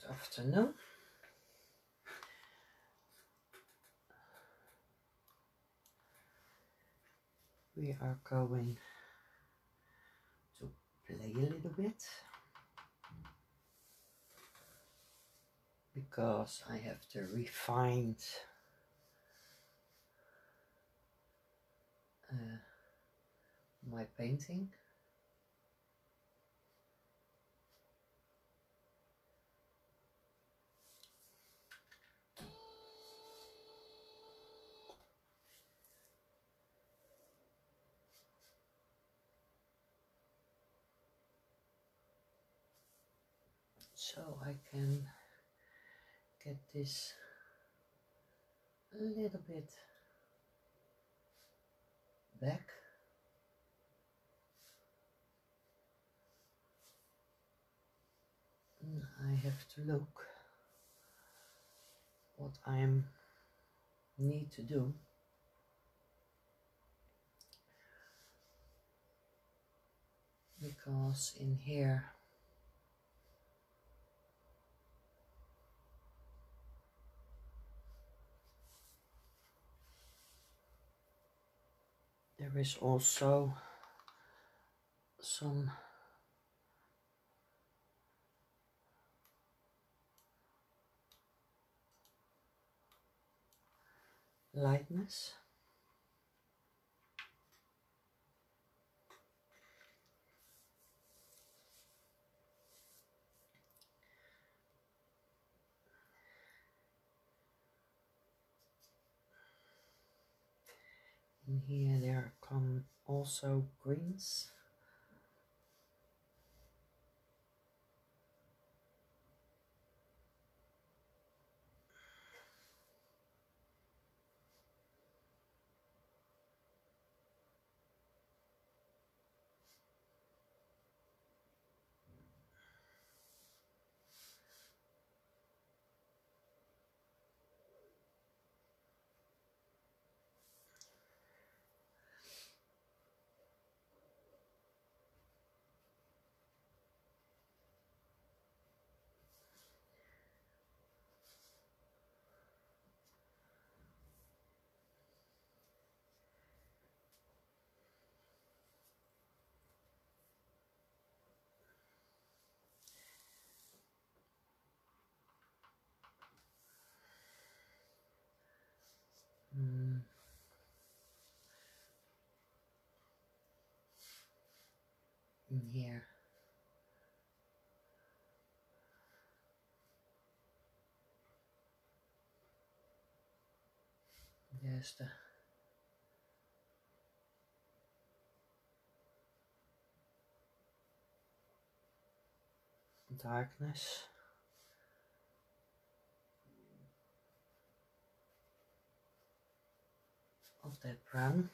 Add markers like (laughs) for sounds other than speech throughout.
Good afternoon. We are going to play a little bit because I have to refine uh, my painting. So I can get this a little bit back. And I have to look what I need to do. Because in here there is also some lightness in here there come also greens In here there's the darkness of that brown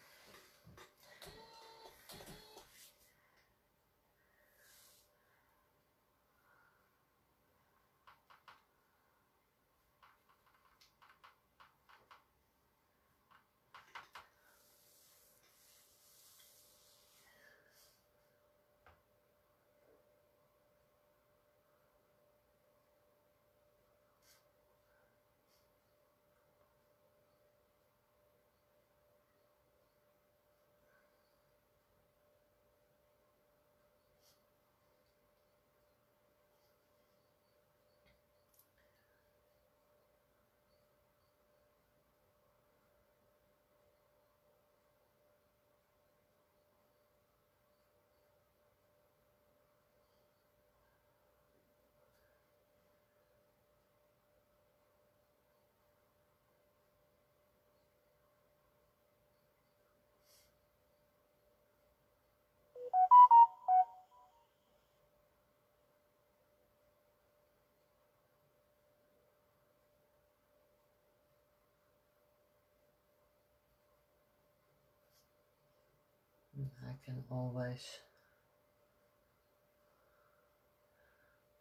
I can always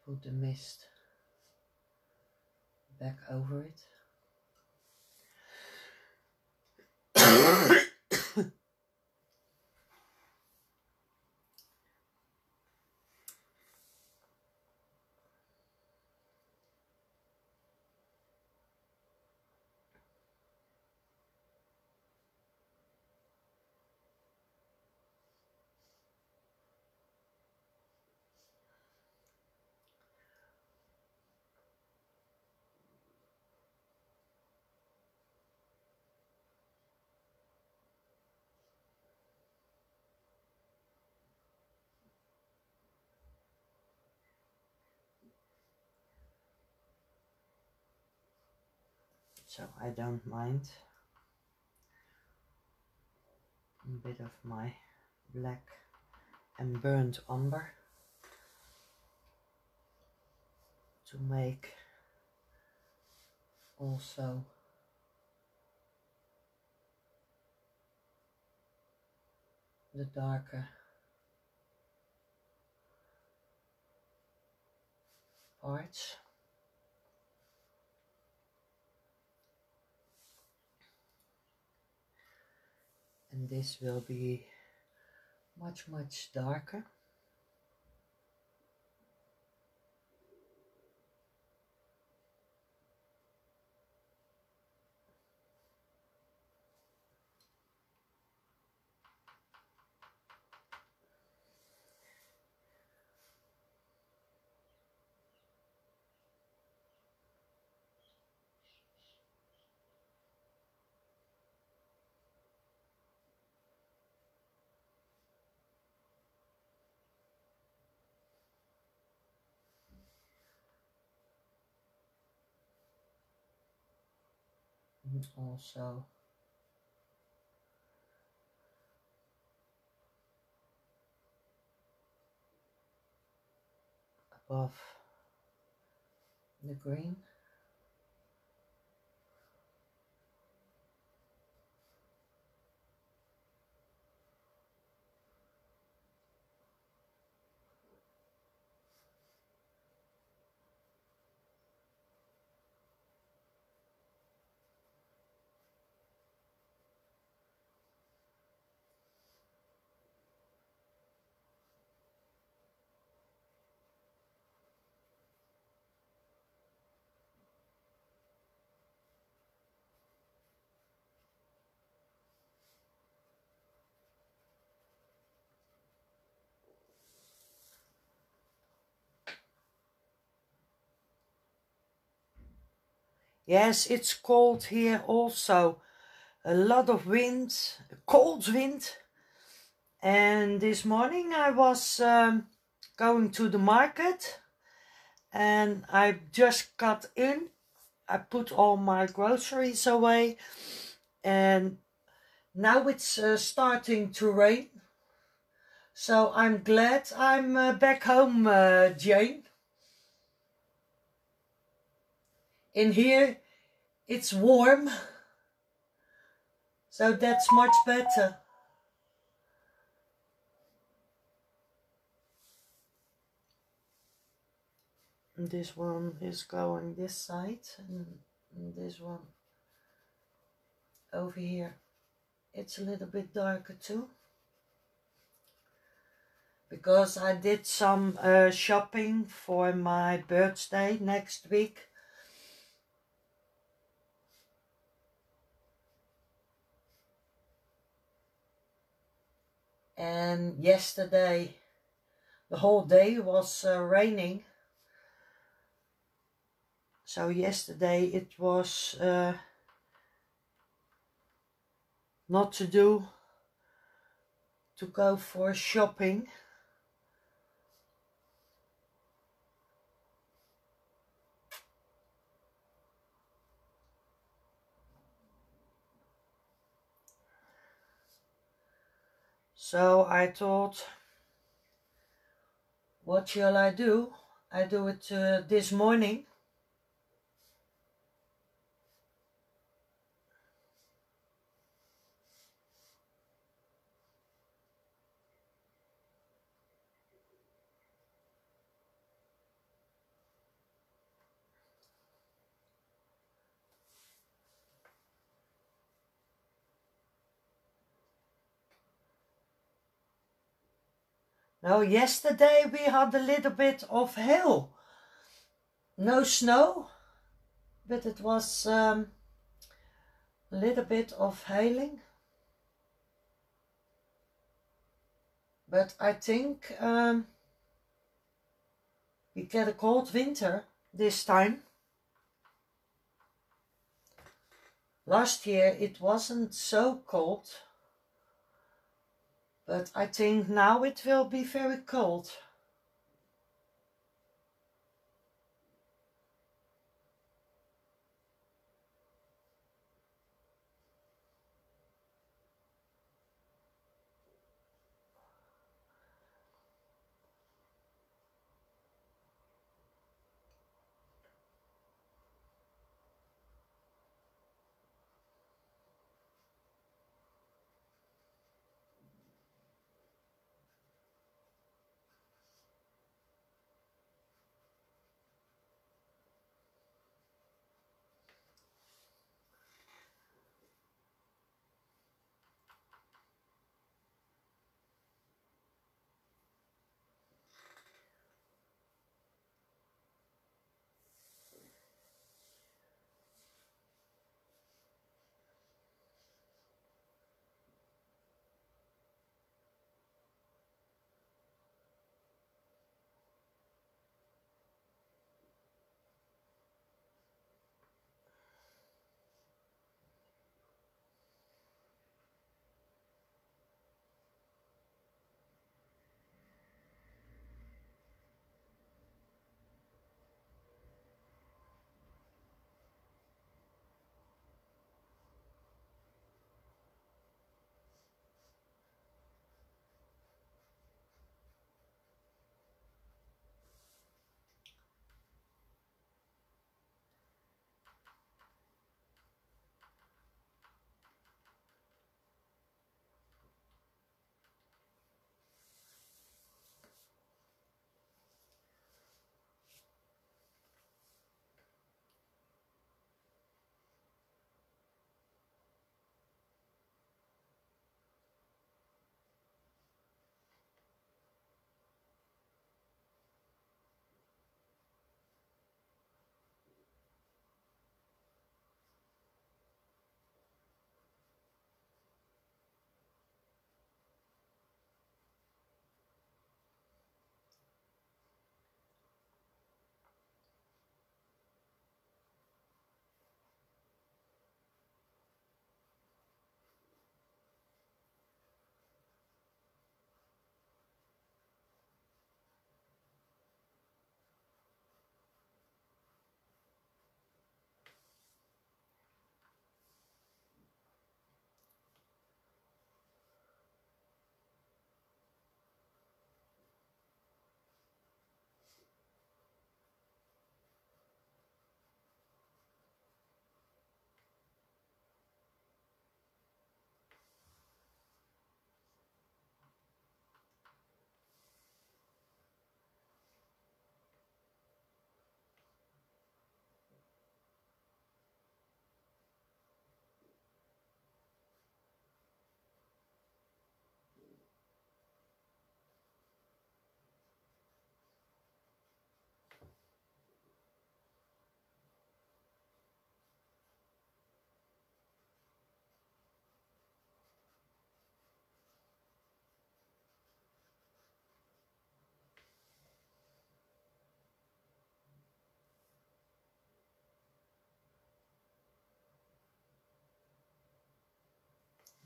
put the mist back over it. So I don't mind a bit of my black and burnt umber to make also the darker parts. And this will be much, much darker. And also above the green. Yes, it's cold here also. A lot of wind, cold wind. And this morning I was um, going to the market and I just got in. I put all my groceries away and now it's uh, starting to rain. So I'm glad I'm uh, back home, uh, Jane. In here it's warm so that's much better. This one is going this side and, this one over here. It's a little bit darker too because I did some uh, shopping for my birthday next week and yesterday the whole day was uh, raining. So yesterday it was uh, not to do to go for shopping So I thought, what shall I do? I do it uh, this morning. Now, yesterday we had a little bit of hail. No snow, but it was um, a little bit of hailing. But I think um, we get a cold winter this time. Last year it wasn't so cold. But I think now it will be very cold.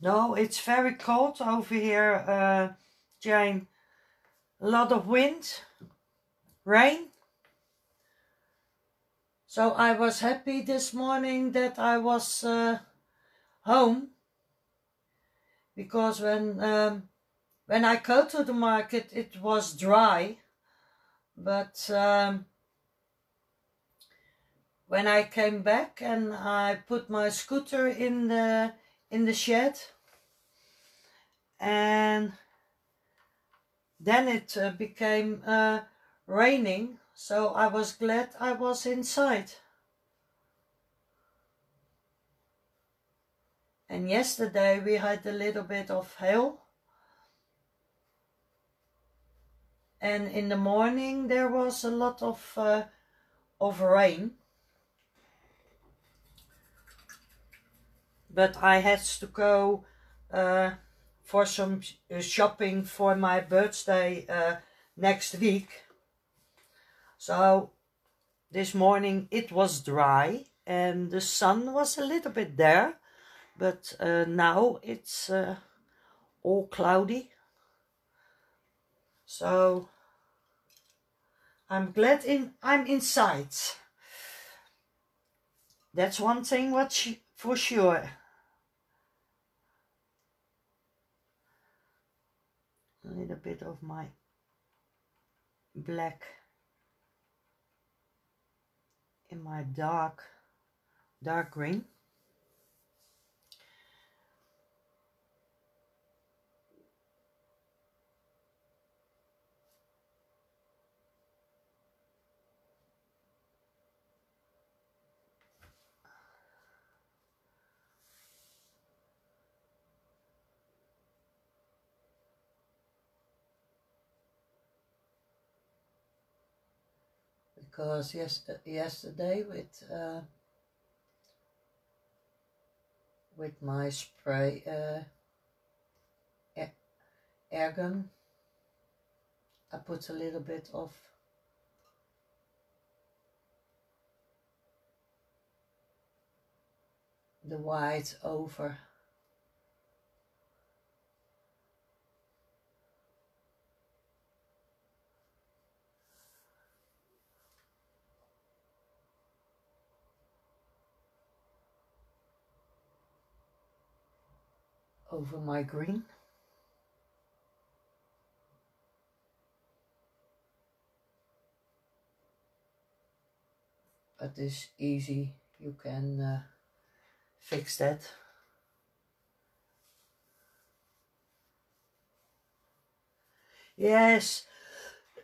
No, it's very cold over here, uh, Jane. A lot of wind, rain. So I was happy this morning that I was uh, home because when um, when I go to the market it was dry, but um, when I came back and I put my scooter in the in the shed. And then it uh, became uh, raining so I was glad I was inside. And yesterday we had a little bit of hail. And in the morning there was a lot of uh, of rain but I had to go uh, for some uh, shopping for my birthday uh, next week. So this morning it was dry and the sun was a little bit there, but uh, now it's uh, all cloudy. So I'm glad in I'm inside. That's one thing what for sure. A little bit of my black in my dark dark green because yes, yesterday with uh, with my spray uh, airgun I put a little bit of the white over over my green. But this easy, you can uh, fix that. Yes,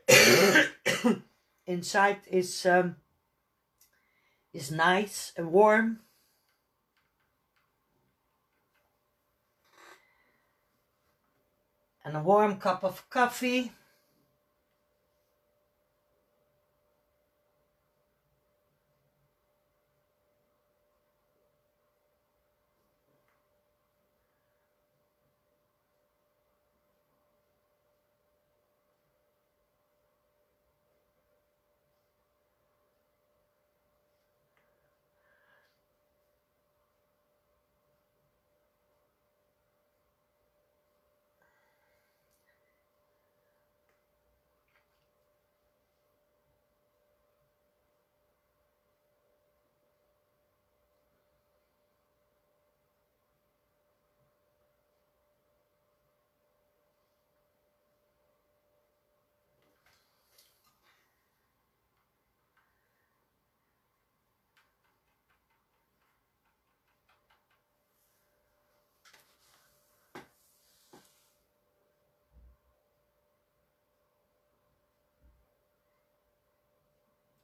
(coughs) inside is um, is nice and warm. And a warm cup of coffee.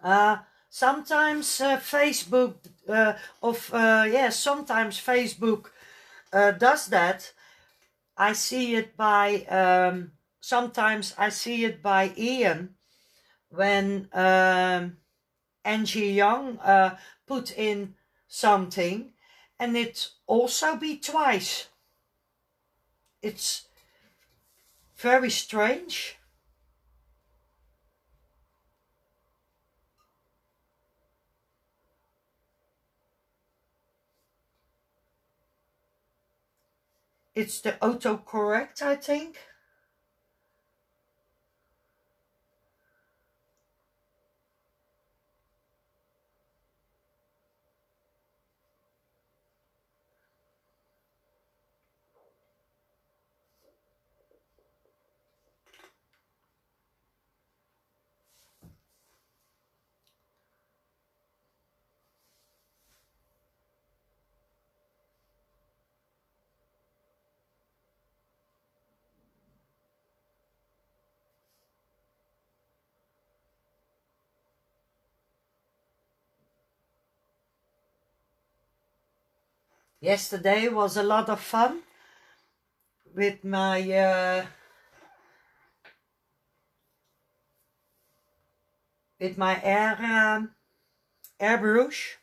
Uh, sometimes uh, Facebook uh, of uh, yeah, sometimes Facebook uh, does that. I see it by um, sometimes I see it by Ian when um, Angie Young uh, put in something, and it also be twice. It's very strange. It's the autocorrect, I think. Yesterday was a lot of fun with my uh, with my air um, airbrush.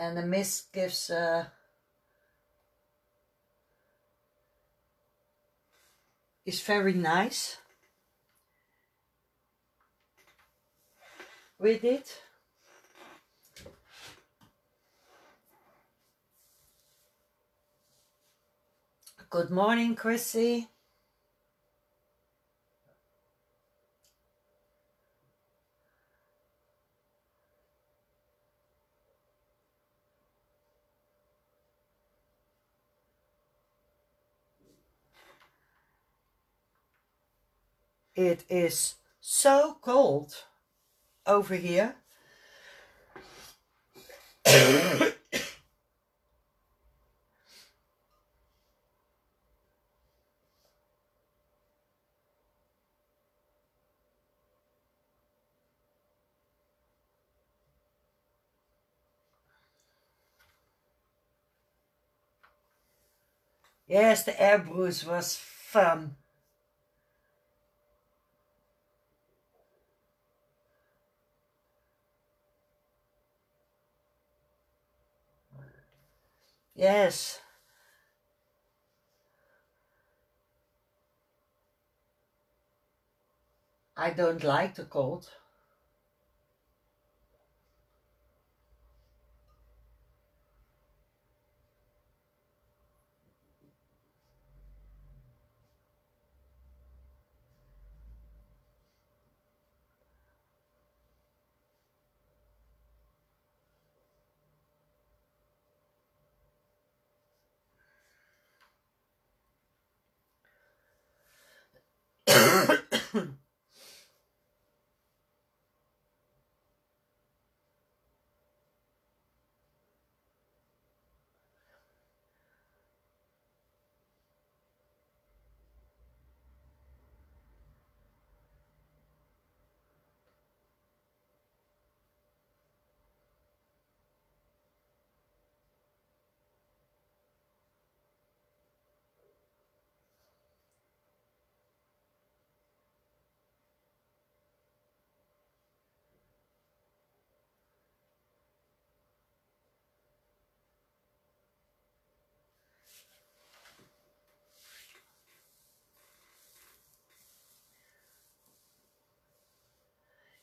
And the mist gives uh, is very nice. With it. Good morning Chrissy It is so cold over here. yes, the airbrush was fun. Yes. I don't like the cold.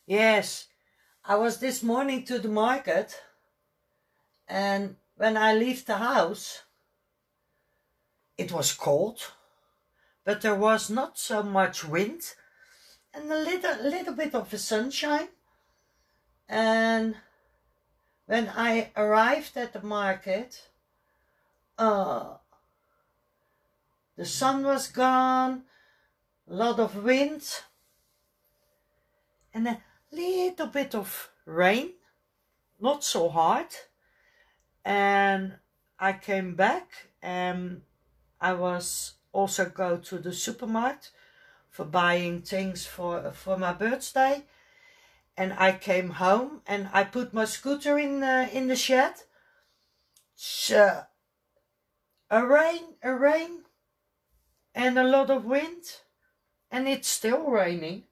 Yes, I was this morning to the market and when I leave the house, it was cold, but there was not so much wind and a little, little bit of a sunshine. And when I arrived at the market, uh, the sun was gone, a lot of wind, and then little bit of rain, not so hard. And I came back and I was also go to the supermarket for buying things for, for my birthday. And I came home and I put my scooter in, uh, in the shed. So, a rain, a rain, and a lot of wind. And it's still raining.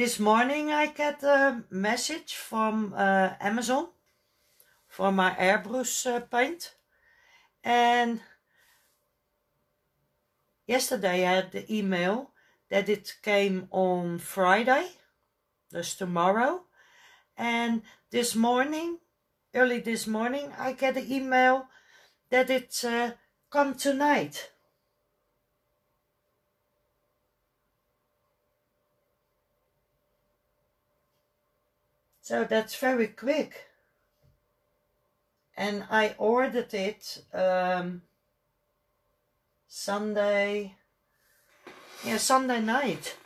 This morning I get a message from uh, Amazon for my airbrush uh, paint. And yesterday I had the email that it came on Friday, that's tomorrow. And this morning, early this morning, I get an email that it uh, come tonight. So that's very quick. And I ordered it um, Sunday, yeah, Sunday night.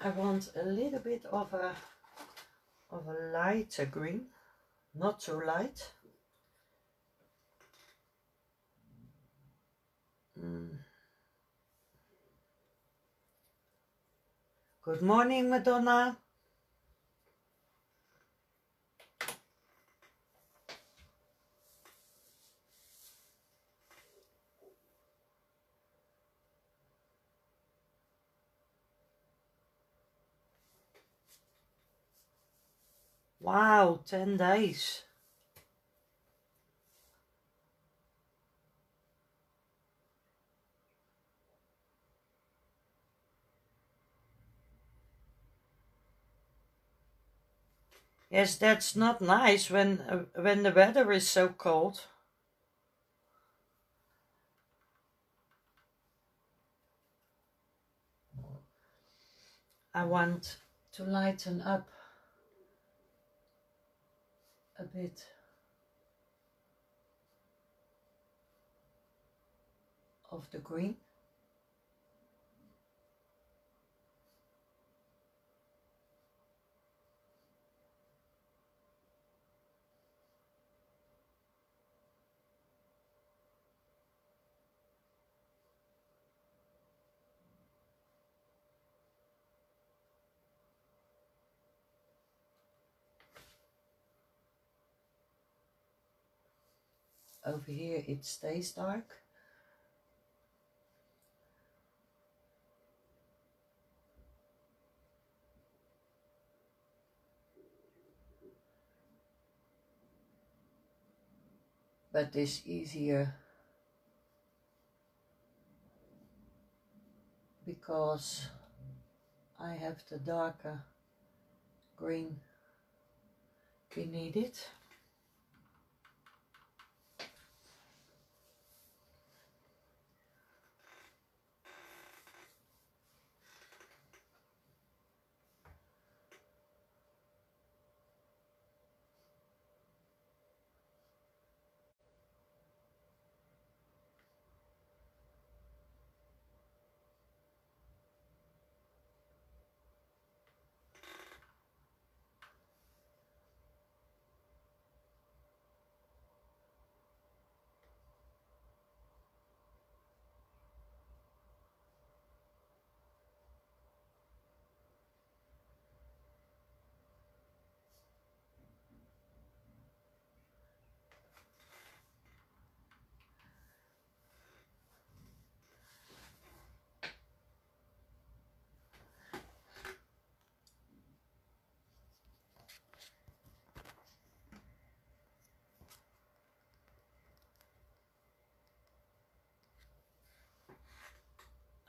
I want a little bit of a of a lighter green, not too light. Mm. Good morning, Madonna. Wow, 10 days. Yes, that's not nice when uh, when the weather is so cold. I want to lighten up a bit. of the green. Over here it stays dark. But it's easier because I have the darker green beneath it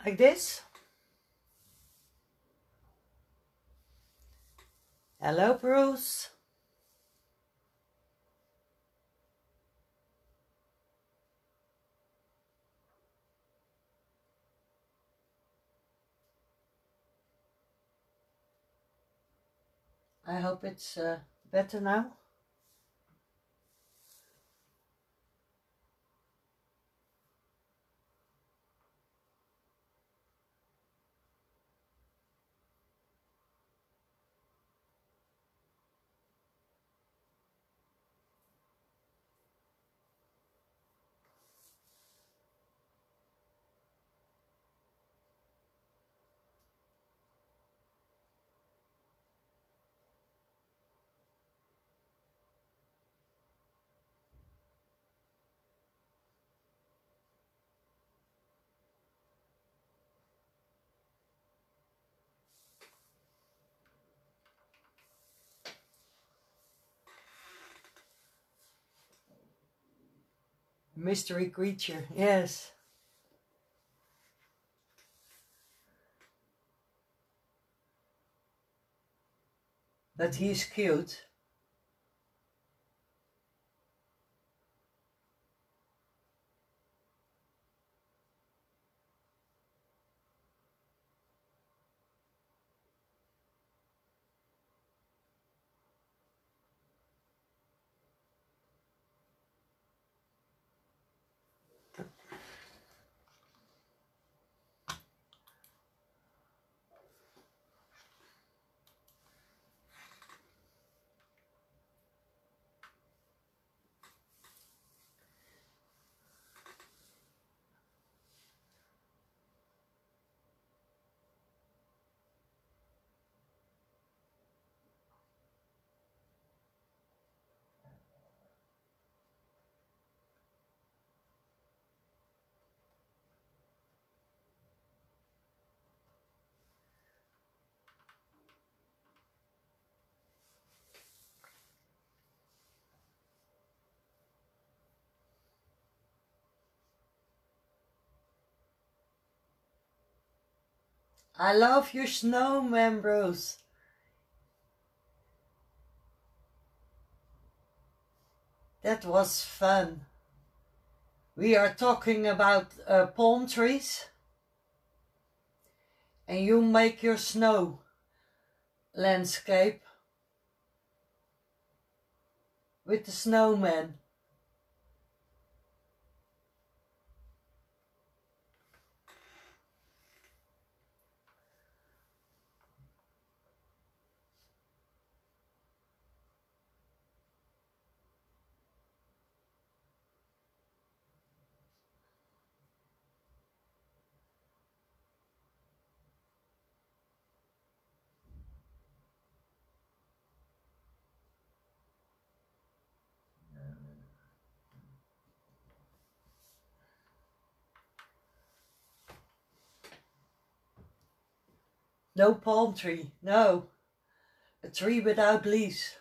like this. Hello, Bruce. I hope it's uh, better now. Mystery creature. Yes. But he's cute. I love your snowman, Bruce. That was fun. We are talking about uh, palm trees. And you make your snow landscape with the snowman. No palm tree, no. A tree without leaves.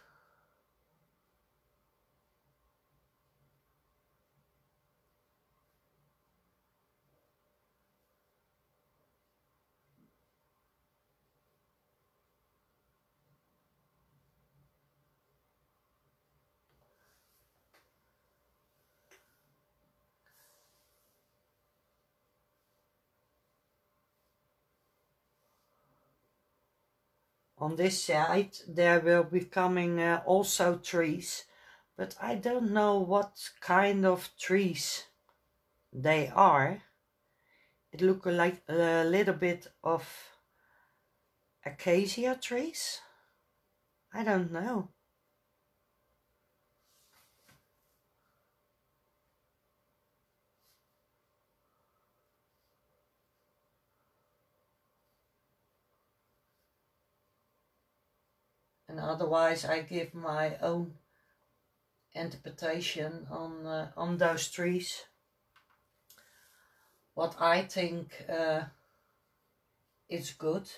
On this side there will be coming uh, also trees but I don't know what kind of trees they are. It look like a little bit of acacia trees. I don't know and otherwise I give my own interpretation on uh, on those trees. What I think uh, is good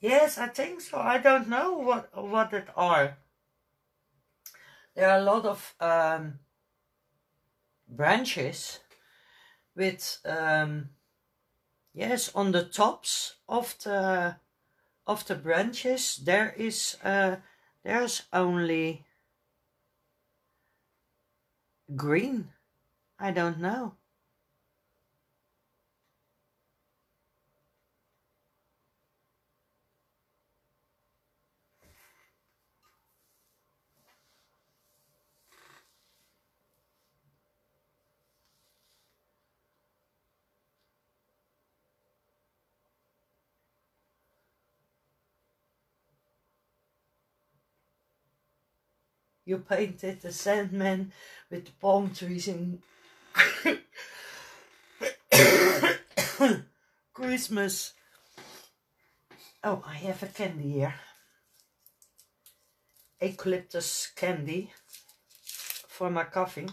yes, I think so. I don't know what what it are. There are a lot of um, branches with um, yes on the tops of the of the branches there is uh, there's only green. I don't know. You painted the Sandman with the palm trees in Christmas. Oh, I have a candy here. Eucalyptus candy for my coughing.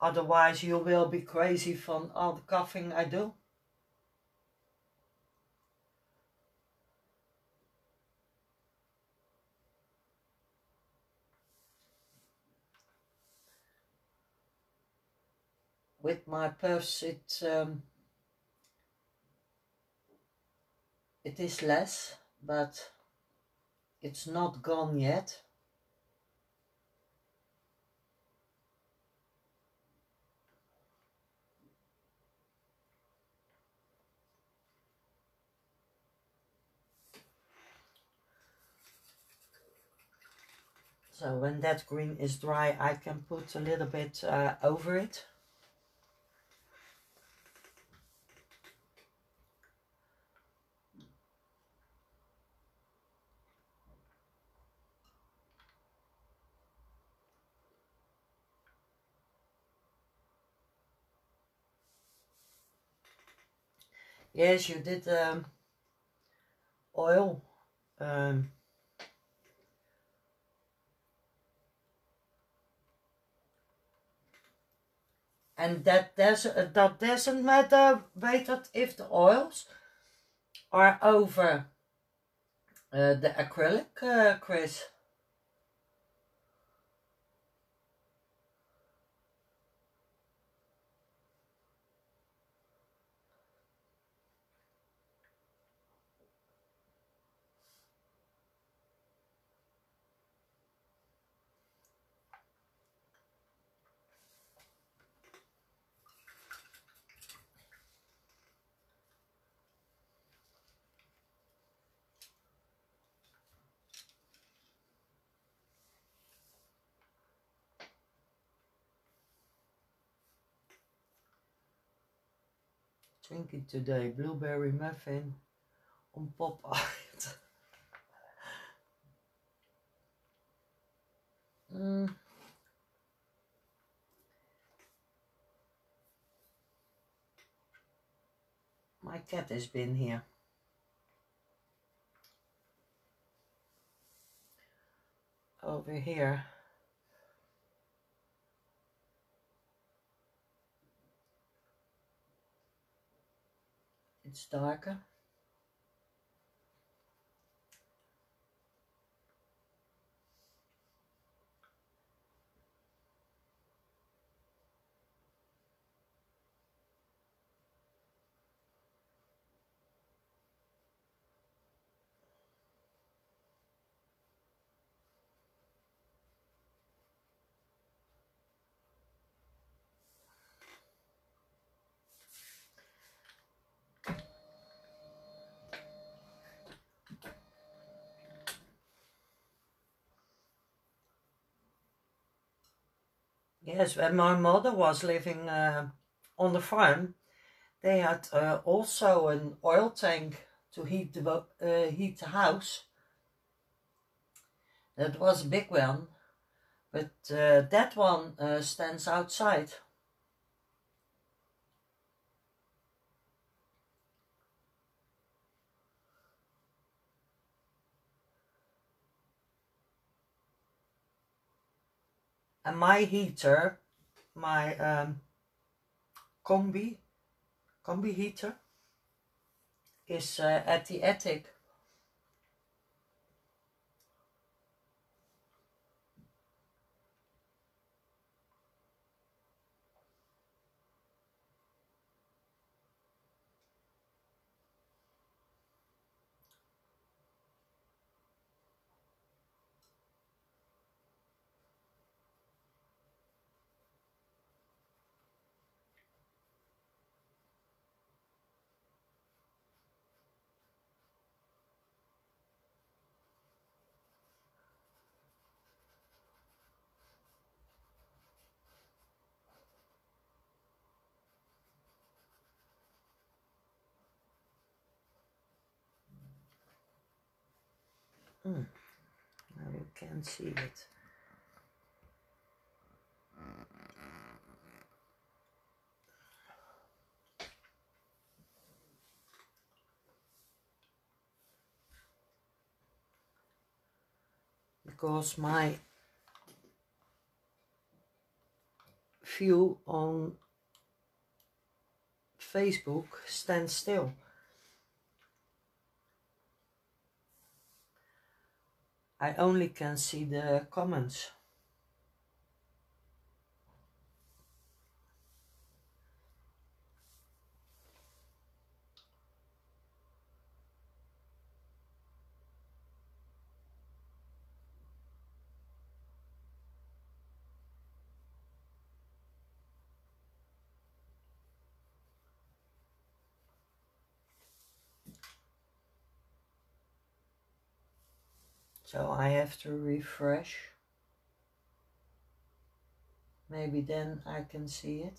Otherwise you will be crazy from all the coughing I do. With my purse it um, it is less but it's not gone yet. So when that green is dry, I can put a little bit uh, over it. Yes, you did um, oil. Um, and that does uh, that doesn't matter wait if the oils are over uh, the acrylic, uh, Chris. Drinking today blueberry muffin on pop art. (laughs) mm. My cat has been here. Over here. It's darker. Yes, when my mother was living uh, on the farm, they had uh, also an oil tank to heat the uh, heat the house. That was a big one, but uh, that one uh, stands outside. And my heater, my um, combi, combi heater, is uh, at the attic. Mm. Now you can see it. Because my view on Facebook stands still. I only can see the comments. So I have to refresh. Maybe then I can see it.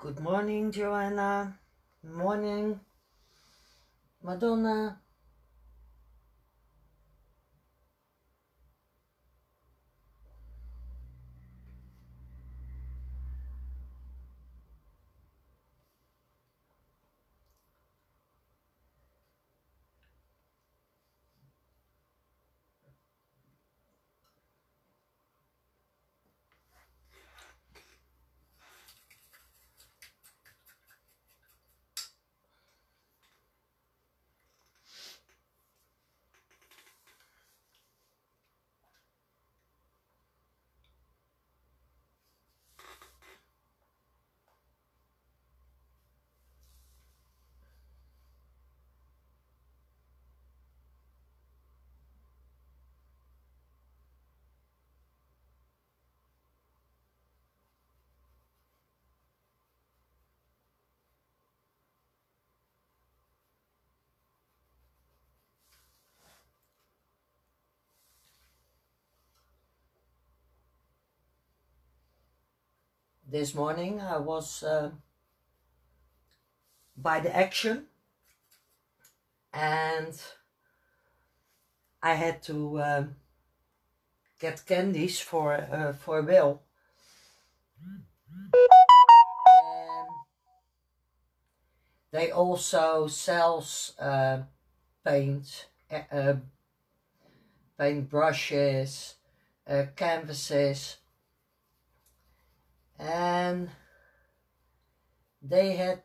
Good morning, Joanna. Morning, Madonna. This morning I was uh, by the action and I had to um, get candies for uh, for Will. They also sells uh, paint, uh, paint brushes, uh, canvases, and they had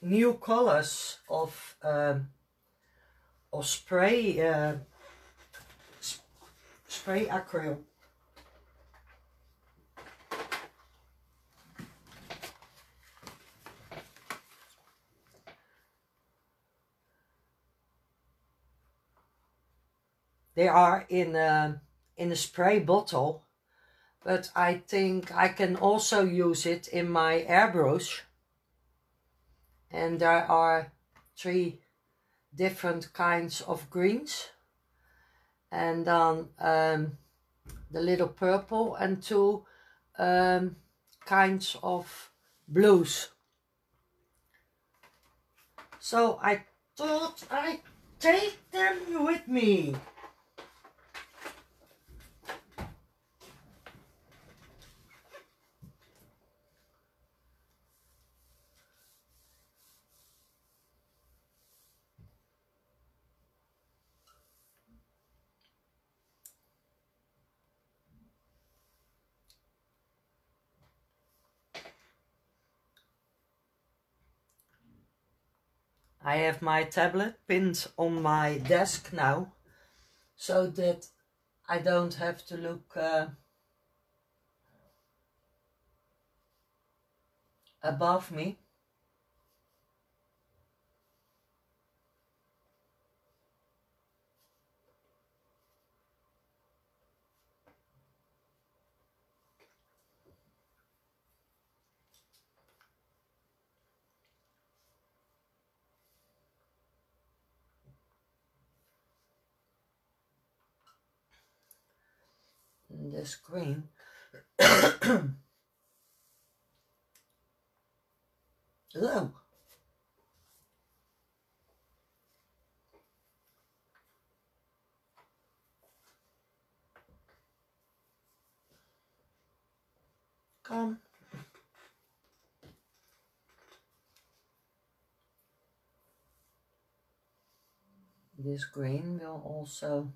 new colors of um, of spray uh, sp spray acrylic. They are in a, in a spray bottle but I think I can also use it in my airbrush. And there are three different kinds of greens. And then um, the little purple and two um, kinds of blues. So I thought I'd take them with me I have my tablet pinned on my desk now so that I don't have to look uh, above me. The screen. (coughs) Hello. Come. This green will also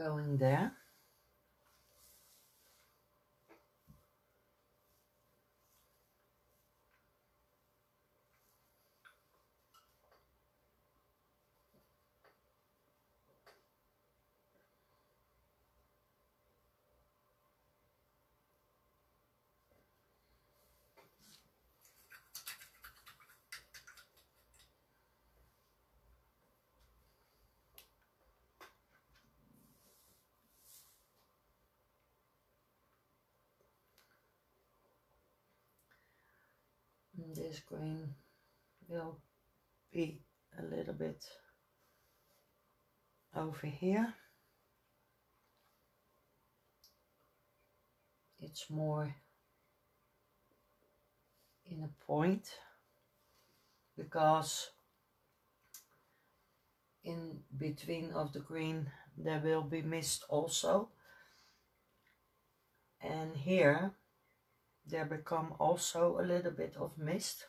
going there. This green will be a little bit over here. It's more in a point because in between of the green there will be mist also and here there become also a little bit of mist.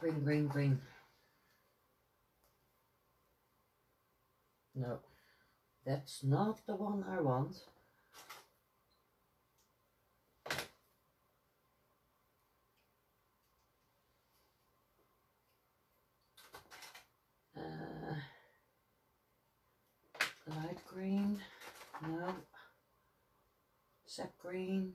Green, green, green. No, that's not the one I want. Light green, no, sap green,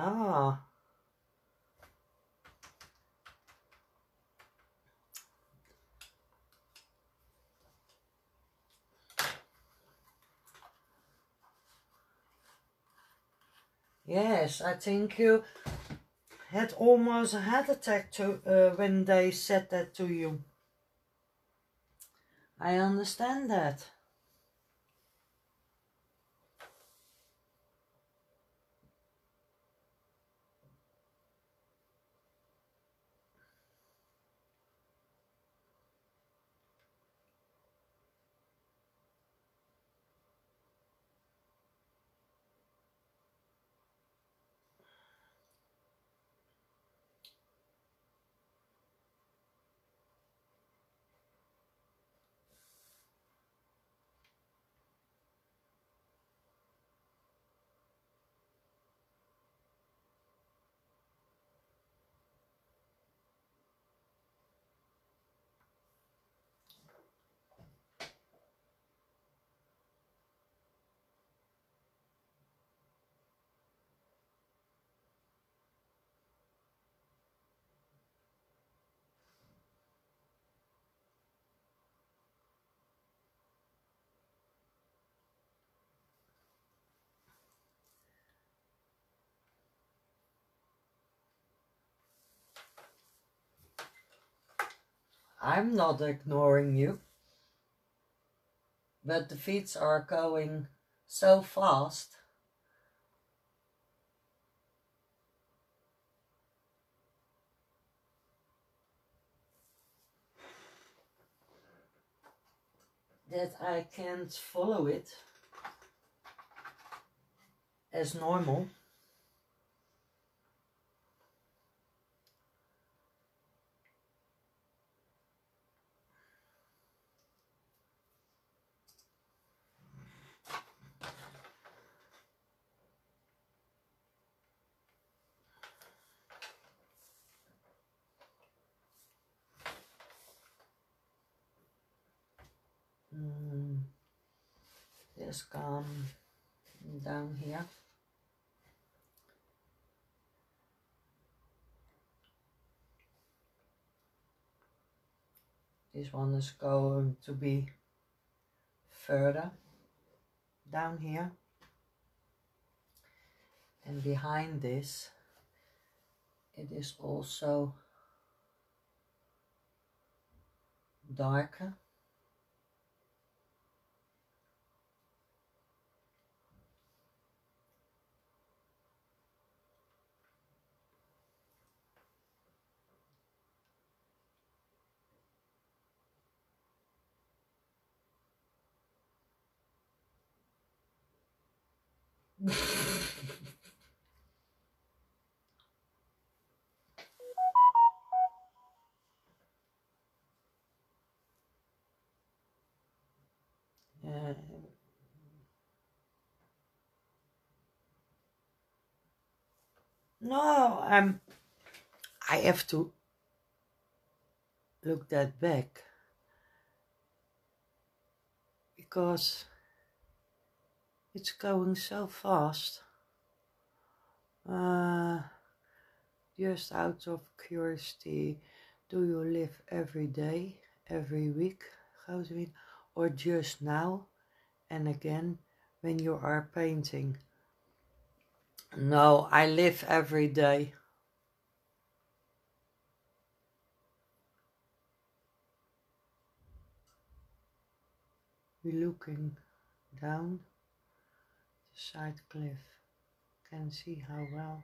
Ah. Yes, I think you had almost a heart attack to, uh, when they said that to you. I understand that. I'm not ignoring you. But the feet are going so fast. That I can't follow it as normal. Mm, come down here. This one is going to be further down here. And behind this, it is also darker. Uh, no, I'm. I have to look that back because it's going so fast. Uh, just out of curiosity, do you live every day, every week, Goudwin, or just now and again when you are painting? No, I live every day. We're looking down side cliff. Can see how well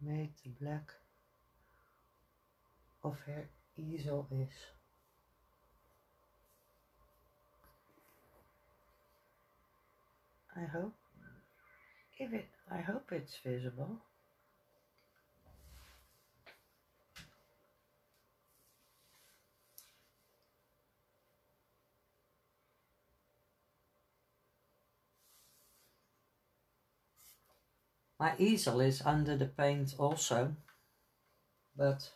made the black of her easel is. I hope if it I hope it's visible. My easel is under the paint also, but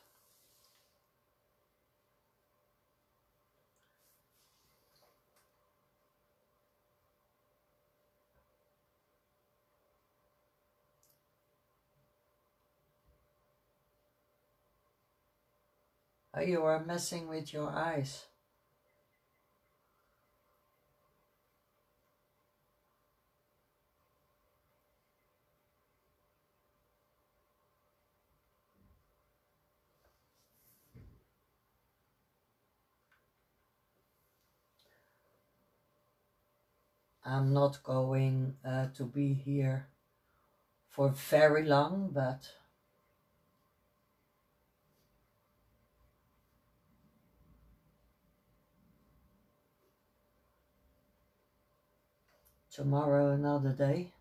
Oh, you are messing with your eyes. I'm not going uh, to be here for very long, but tomorrow another day.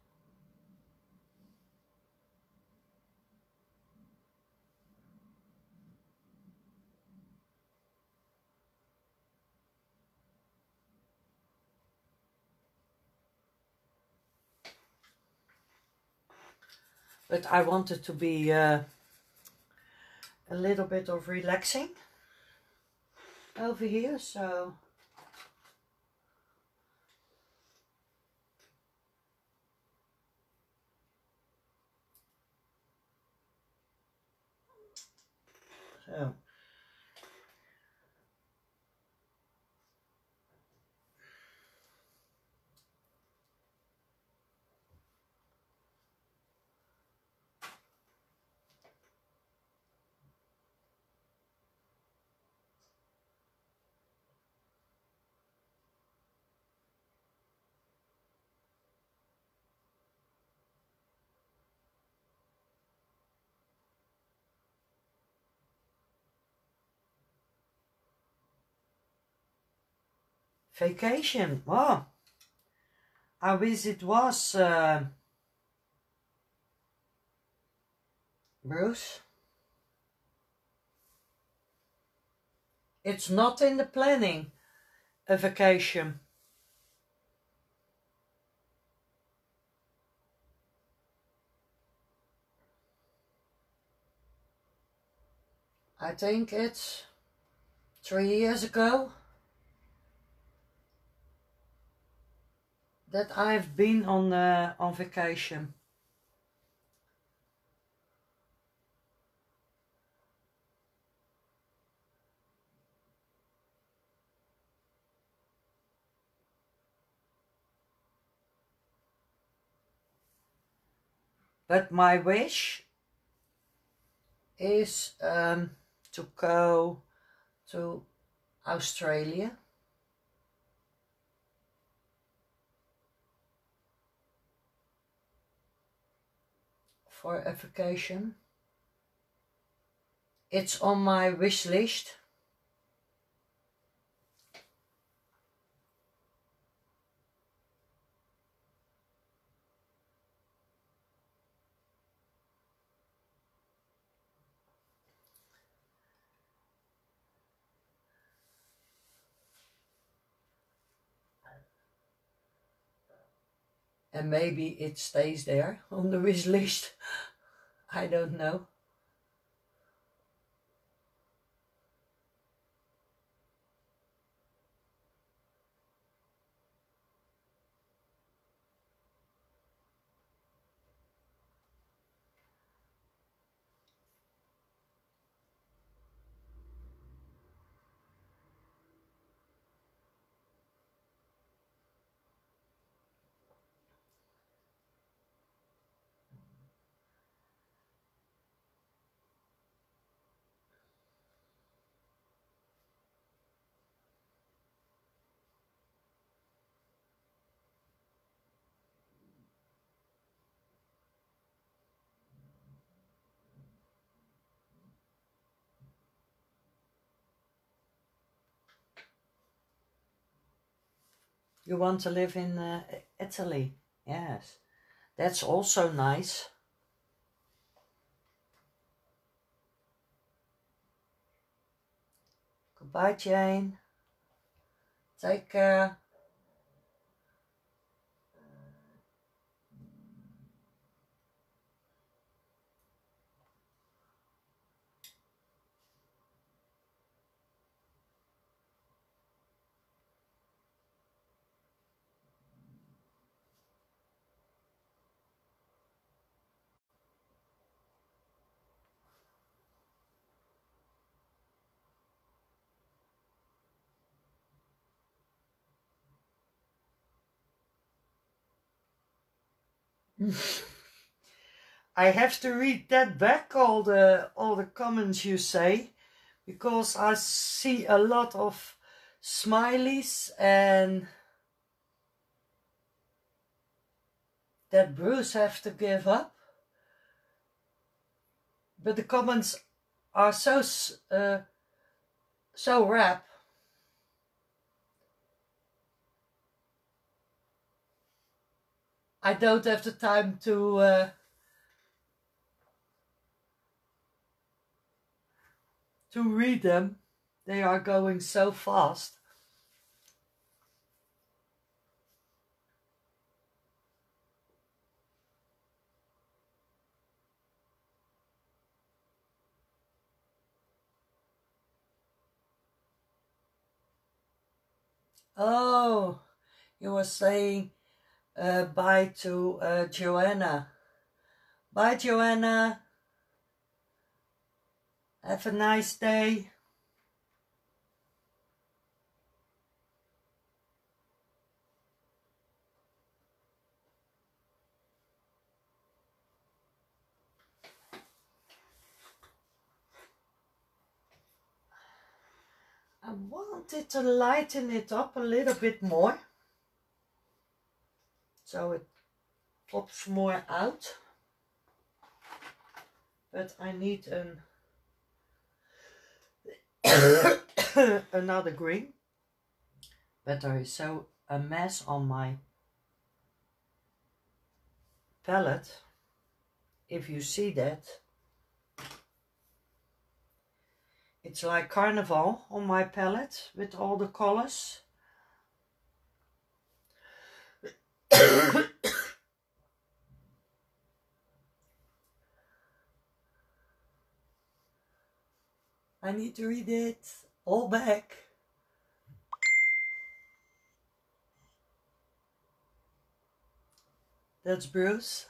But I wanted to be uh, a little bit of relaxing over here, so So. Vacation. Oh, I wish it was uh, Bruce. It's not in the planning, a vacation. I think it's three years ago that I've been on uh, on vacation. But my wish is um, to go to Australia. For a vacation. It's on my wish list. And maybe it stays there on the wish list. (laughs) I don't know. You want to live in uh, Italy? Yes, that's also nice. Goodbye, Jane. Take care. (laughs) I have to read that back all the all the comments you say because I see a lot of smileys and that Bruce have to give up. But the comments are so uh, so rap I don't have the time to uh, to read them. They are going so fast. Oh, you were saying uh, bye to uh, Joanna. Bye, Joanna. Have a nice day. I wanted to lighten it up a little bit more so it pops more out but I need an (coughs) another green. But there is so a mess on my palette. If you see that it's like carnival on my palette with all the colors (coughs) I need to read it all back. That's Bruce.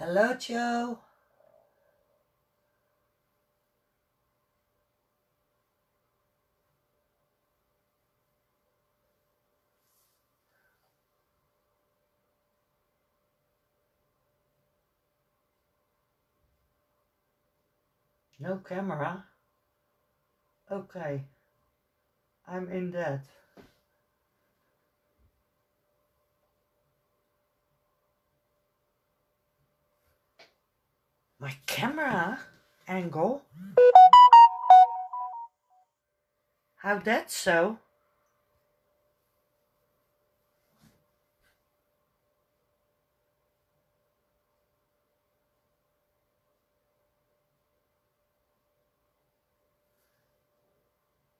Hello, Joe. No camera. Okay. I'm in that. My camera angle? How that so?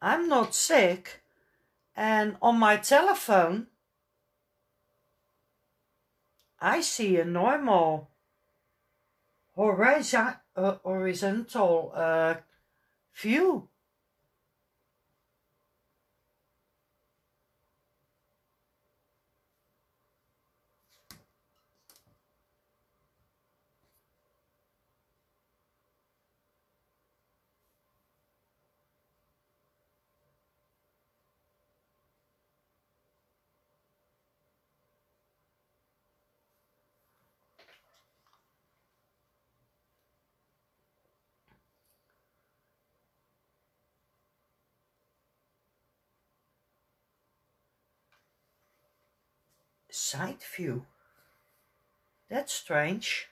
I'm not sick. And on my telephone, I see a normal horizon, horizontal uh, view. Side view. That's strange.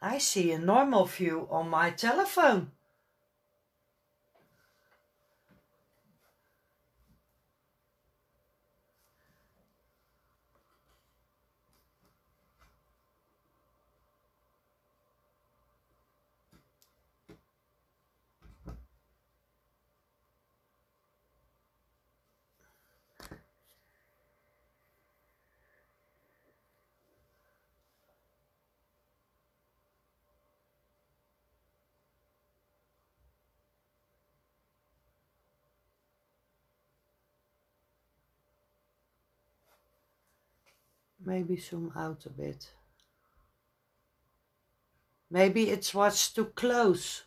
I see a normal view on my telephone. Maybe zoom out a bit. Maybe it was too close.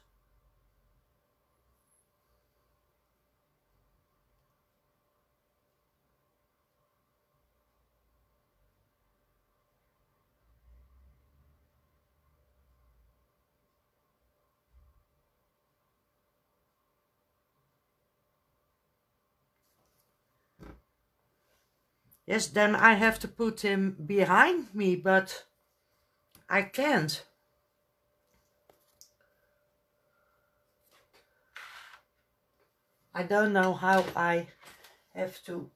Yes, then I have to put him behind me, but I can't. I don't know how I have to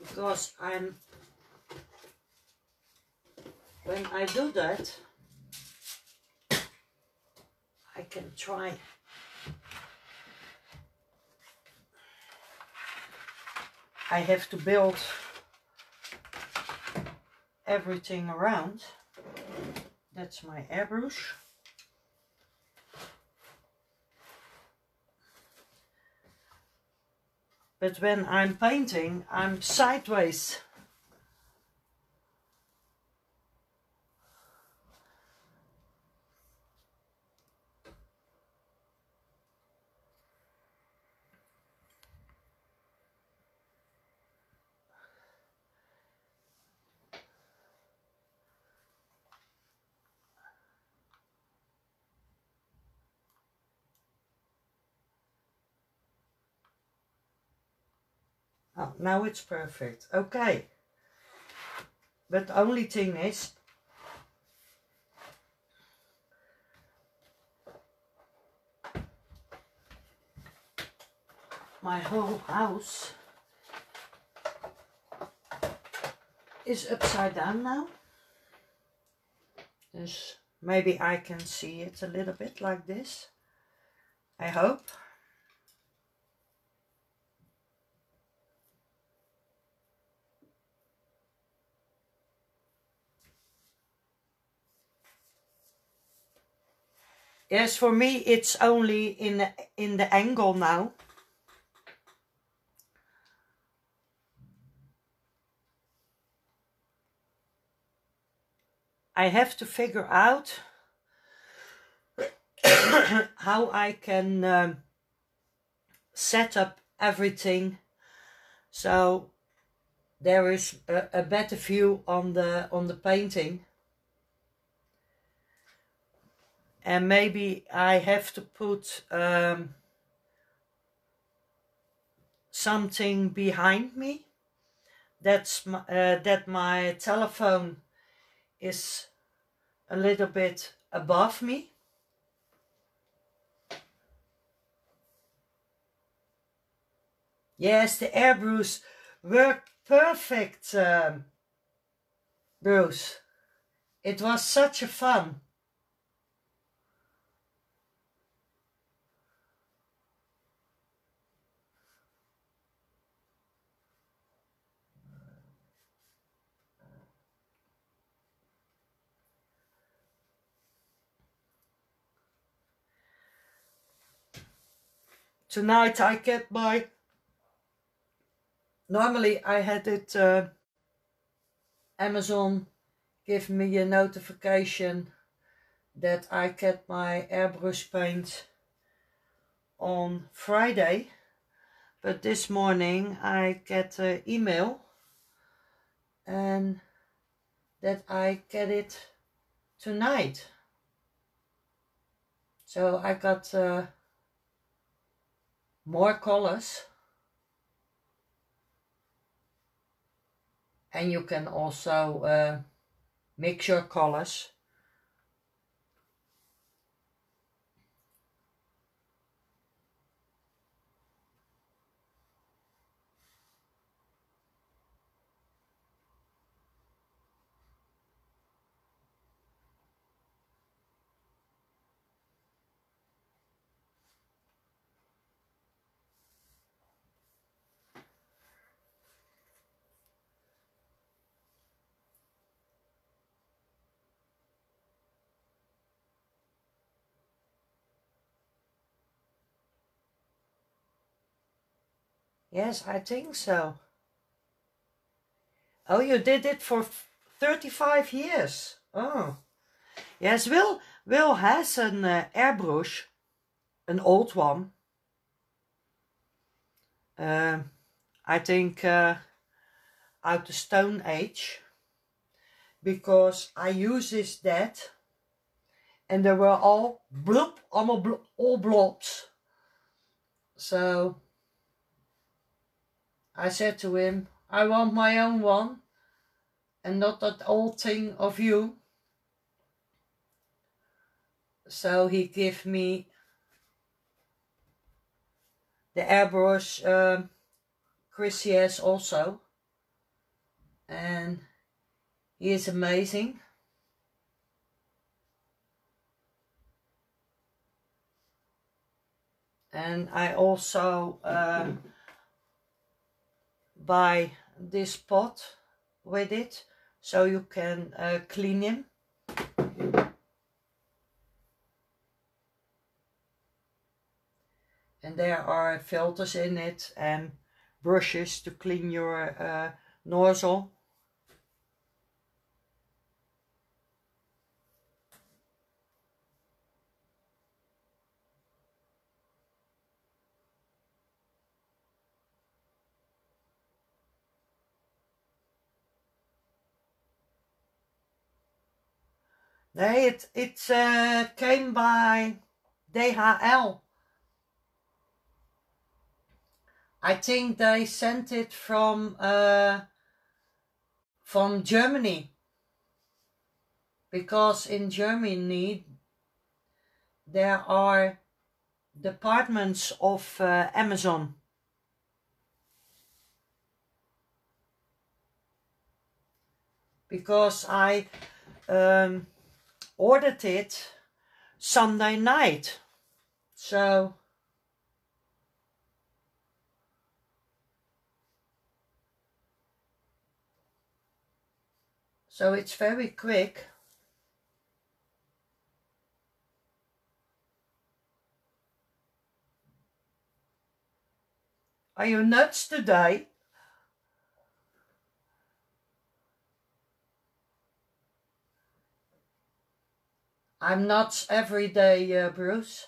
because I'm when I do that I can try I have to build everything around. That's my airbrush. But when I'm painting, I'm sideways. Oh, now it's perfect. Okay. But the only thing is, my whole house is upside down now. Dus maybe I can see it a little bit like this. I hope. Yes, for me it's only in the, in the angle now. I have to figure out (coughs) how I can um, set up everything so there is a, a better view on the on the painting and maybe I have to put um, something behind me. That's my, uh, that my telephone is a little bit above me. Yes the airbrush worked perfect um, Bruce. It was such a fun tonight I get my normally I had it uh, Amazon give me a notification that I get my airbrush paint on Friday but this morning I get an email and that I get it tonight. So I got uh, more colors and you can also uh, mix your colors Yes, I think so. Oh, you did it for 35 years. Oh. Yes, Will, Will has an uh, airbrush, an old one. Uh, I think uh, out the Stone Age. Because I uses that and they were all bloop, all, all blobs. So I said to him, I want my own one and not that old thing of you. So he gave me the airbrush um, Chris has also. And he is amazing. And I also um, buy this pot with it so you can uh, clean him. And there are filters in it and brushes to clean your uh, nozzle. Nee, it, it uh, came by DHL. I think they sent it from uh, from Germany because in Germany there are departments of uh, Amazon. Because I um, ordered it Sunday night. So So it's very quick. Are you nuts today? I'm not every day, uh, Bruce.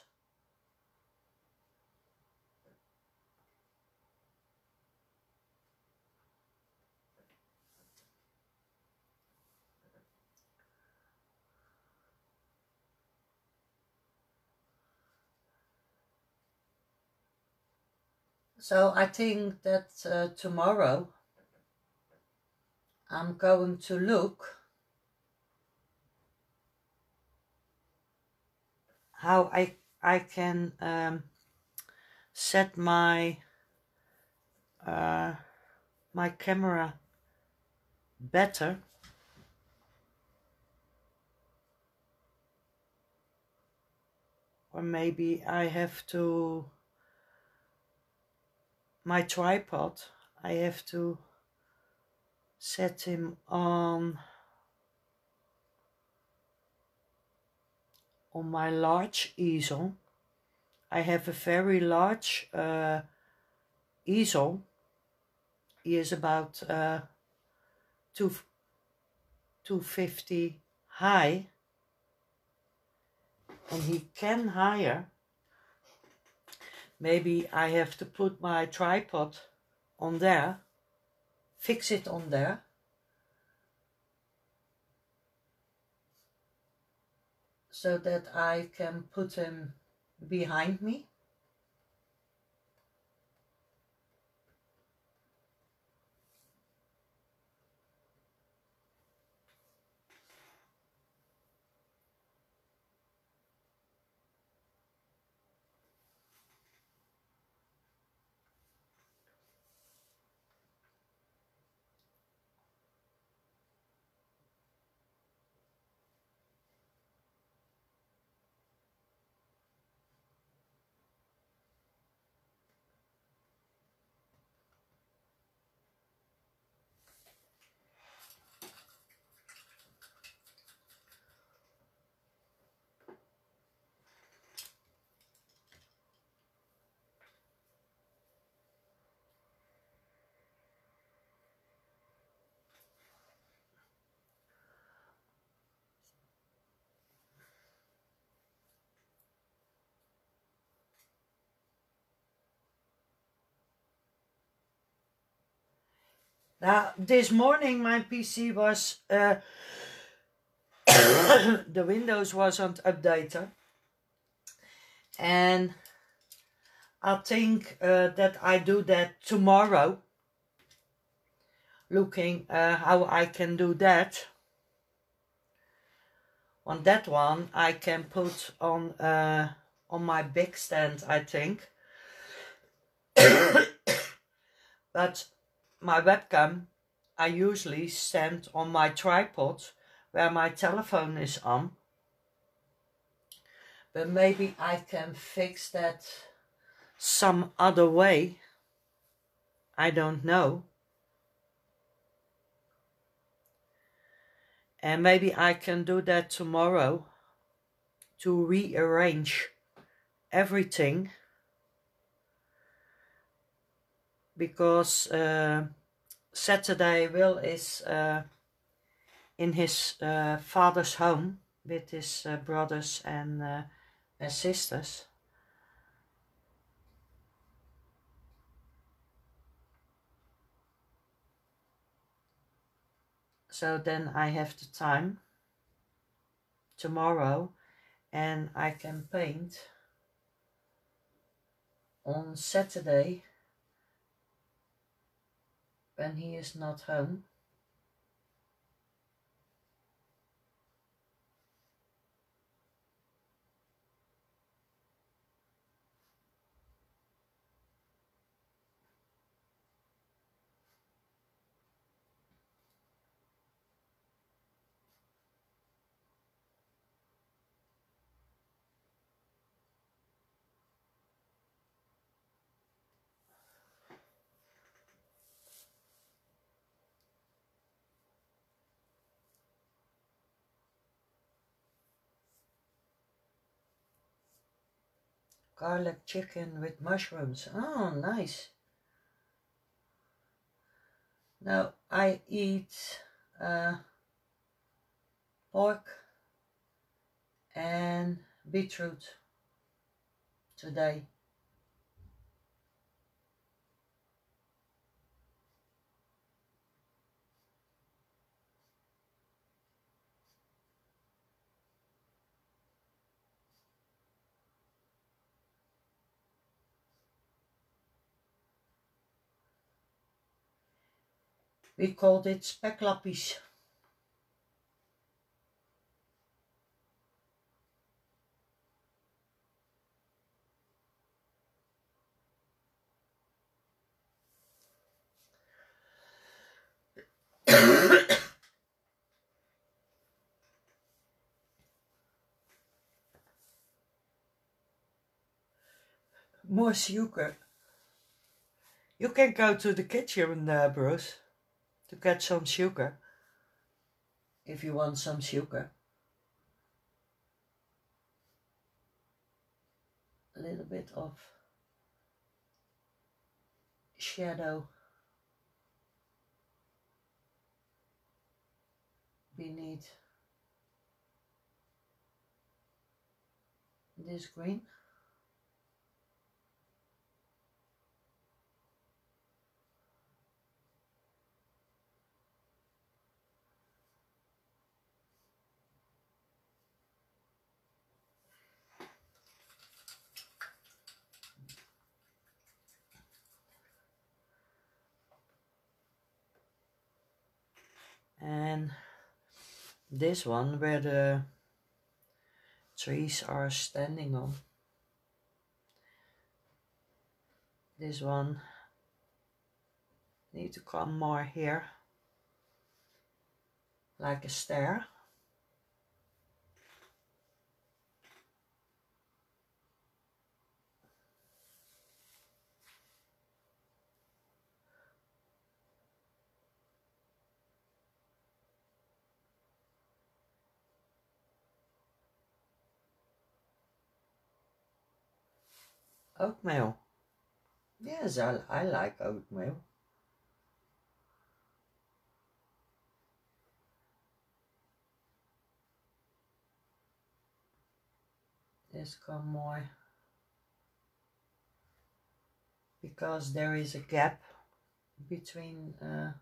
So I think that uh, tomorrow I'm going to look how I I can um, set my uh, my camera better. Or maybe I have to my tripod I have to set him on on my large easel. I have a very large uh, easel. He is about uh, two, 250 high. And he can higher. Maybe I have to put my tripod on there, fix it on there. So that I can put him behind me. Now, this morning my PC was, uh, (coughs) the Windows wasn't updated. And I think uh, that I do that tomorrow. Looking uh, how I can do that. On that one I can put on uh, on my big stand I think. (coughs) but my webcam I usually stand on my tripod where my telephone is on. But maybe I can fix that some other way. I don't know. And maybe I can do that tomorrow to rearrange everything because uh, Saturday Will is uh, in his uh, father's home with his uh, brothers and, uh, and sisters. So then I have the time tomorrow and I can paint on Saturday when he is not home. Garlic chicken with mushrooms. Oh, nice. Now I eat uh, pork and beetroot today. We called it speklapjes. (coughs) More sugar. You can go to the kitchen, uh, Bruce to get some sugar if you want some sugar. A little bit of shadow beneath this green. And this one where the trees are standing on. This one need to come more here like a stair Oatmeal. Yes, I, I like oatmeal. This come more because there is a gap between uh,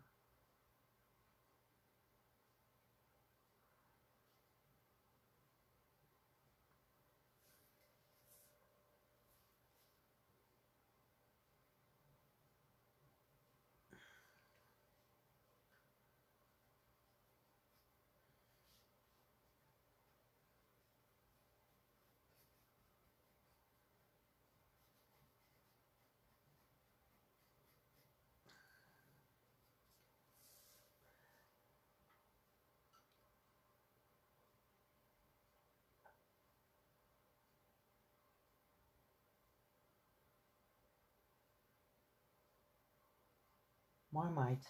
Marmite.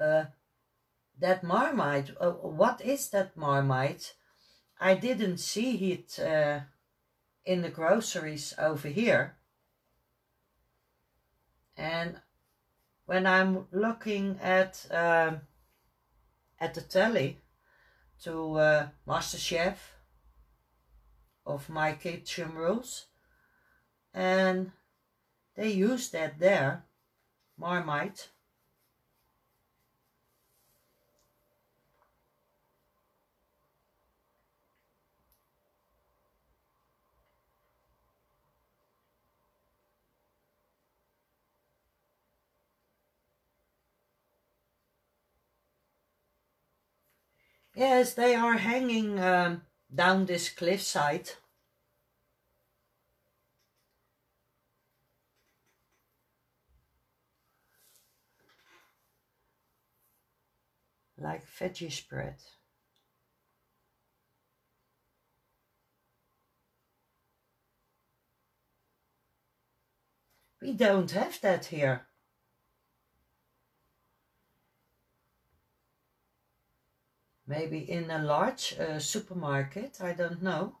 Uh, that Marmite, uh, what is that Marmite? I didn't see it uh, in the groceries over here. And when I'm looking at um, at the telly to uh, MasterChef of my kitchen rules and they use that there, Marmite. Yes, they are hanging um, down this cliffside. Like veggie spread. We don't have that here. Maybe in a large uh, supermarket, I don't know.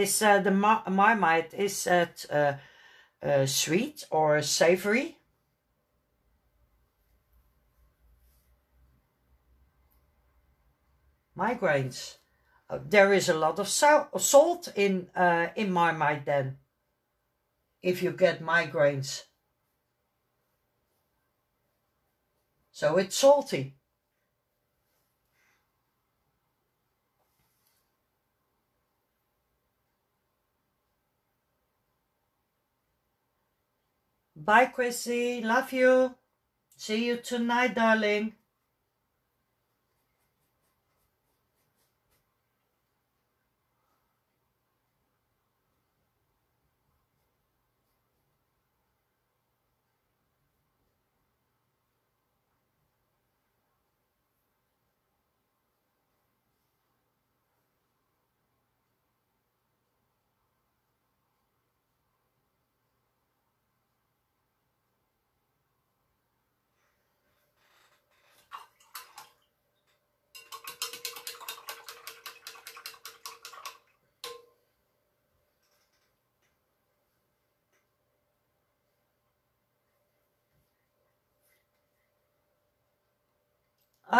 Is uh, the mar marmite, is it uh, uh, sweet or savory? migraines. Uh, there is a lot of salt in uh, in Marmite then. If you get migraines. So it's salty. Bye, Chrissy. Love you. See you tonight, darling.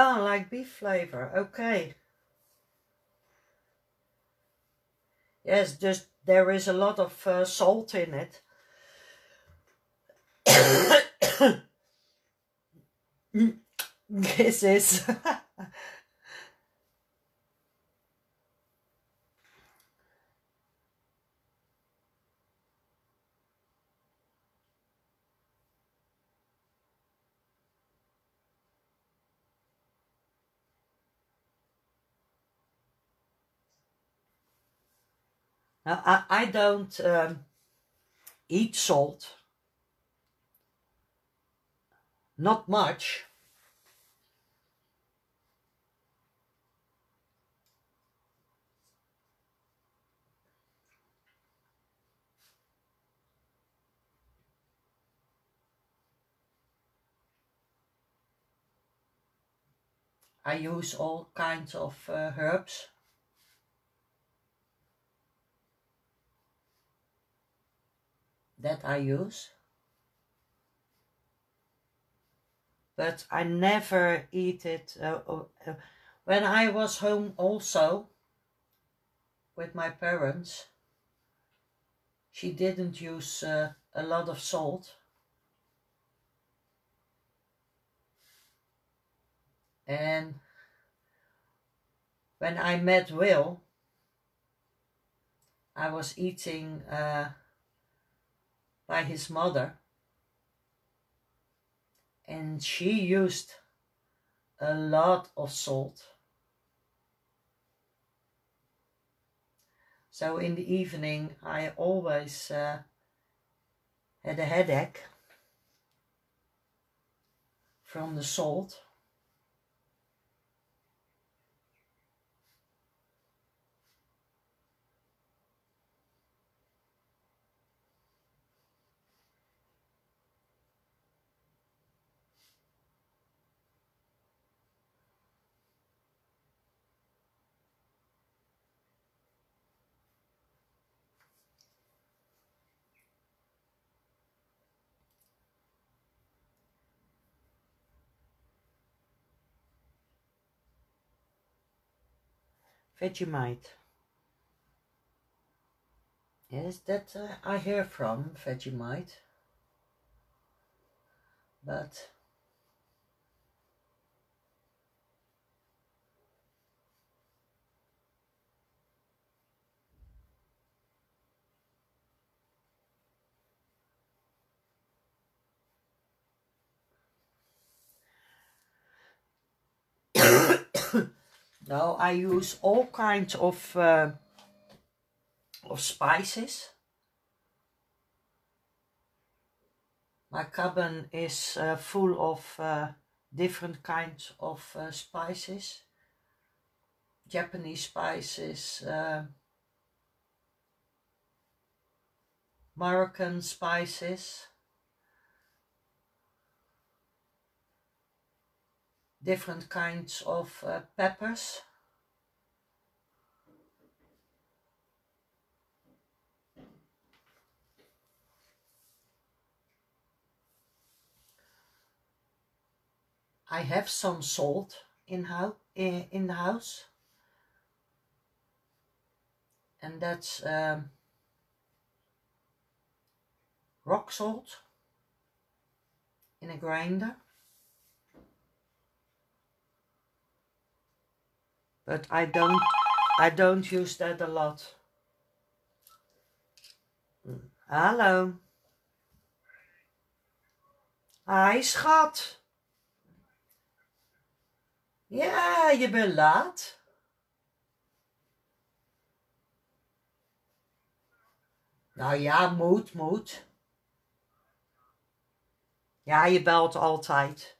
Ah, like beef flavor. Okay. Yes, just there is a lot of uh, salt in it. (coughs) this is (laughs) I, I don't um, eat salt. Not much. I use all kinds of uh, herbs that I use. But I never eat it. Uh, uh, when I was home also with my parents, she didn't use uh, a lot of salt. And when I met Will, I was eating uh, by his mother. And she used a lot of salt. So in the evening, I always uh, had a headache from the salt. Vegemite. Yes, that uh, I hear from Vegemite. But No, I use all kinds of uh, of spices. My cabin is uh, full of uh, different kinds of uh, spices. Japanese spices, uh, Moroccan spices, different kinds of uh, peppers. I have some salt in, house in the house and that's um, rock salt in a grinder but I don't I don't use that a lot hallo hi schat ja je bent laat Nou ja, moet, moet. Ja, je belt altijd.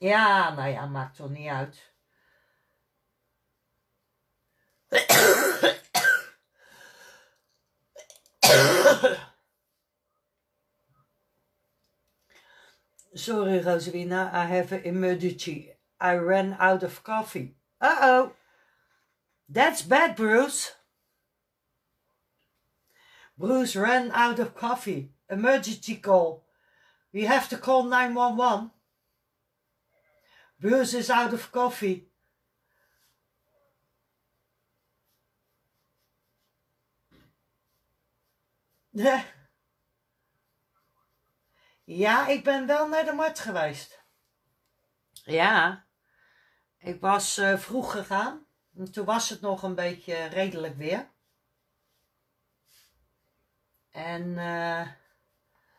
Ja, nou ja, maakt toch niet uit. Sorry, Roswina, I have an emergency. I ran out of coffee. Uh-oh. That's bad, Bruce. Bruce ran out of coffee. Emergency call. We have to call 911. Bruce is out of coffee. Ja, ik ben wel naar de markt geweest. Ja, ik was uh, vroeg gegaan. En toen was het nog een beetje redelijk weer. En uh,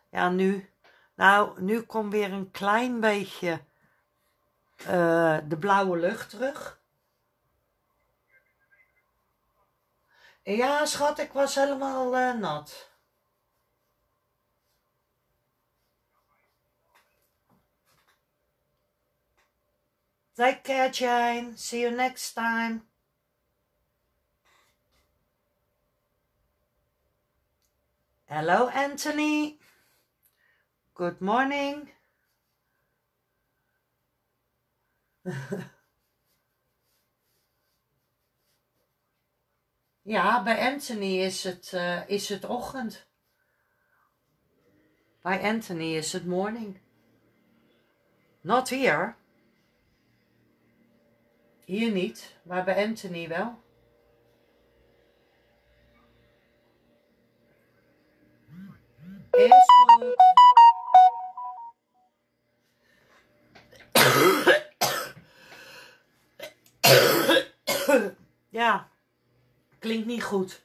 ja, nu, nou, nu komt weer een klein beetje uh, de blauwe lucht terug. Ja, schat, ik was helemaal uh, nat. Take care, Jane. See you next time. Hello, Anthony. Good morning. (laughs) ja, bij Anthony is het, uh, is het ochtend. Bij Anthony is het morning. Not here. Hier niet, maar bij Anthony wel. Is goed. Ja, klinkt niet goed.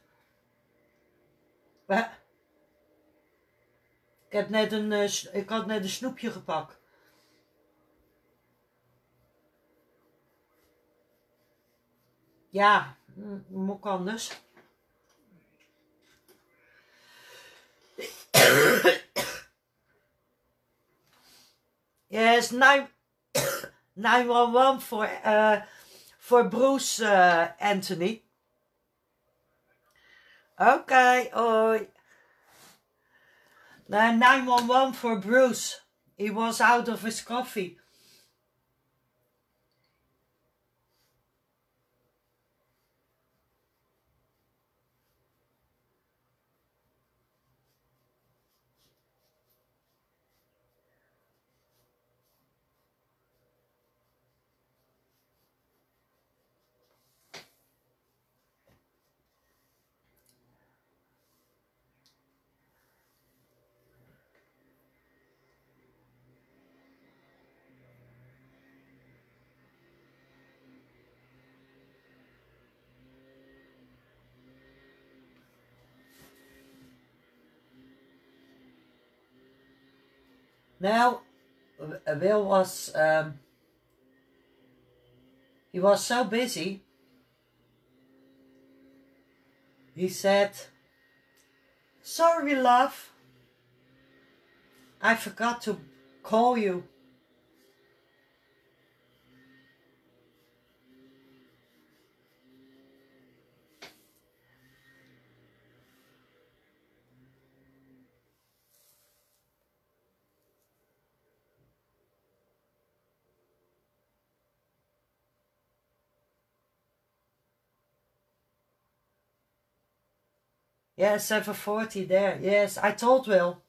Ik heb net een, uh, ik had net een snoepje gepakt. Ja, moet anders. yes, nine, 911 for, uh, for Bruce uh, Anthony. Okay, oi. 911 for Bruce. He was out of his coffee. Nou, Wil was um, He was so busy. He said, Sorry, love. I forgot to call you. Yes, 740 there. Yes, I told Will.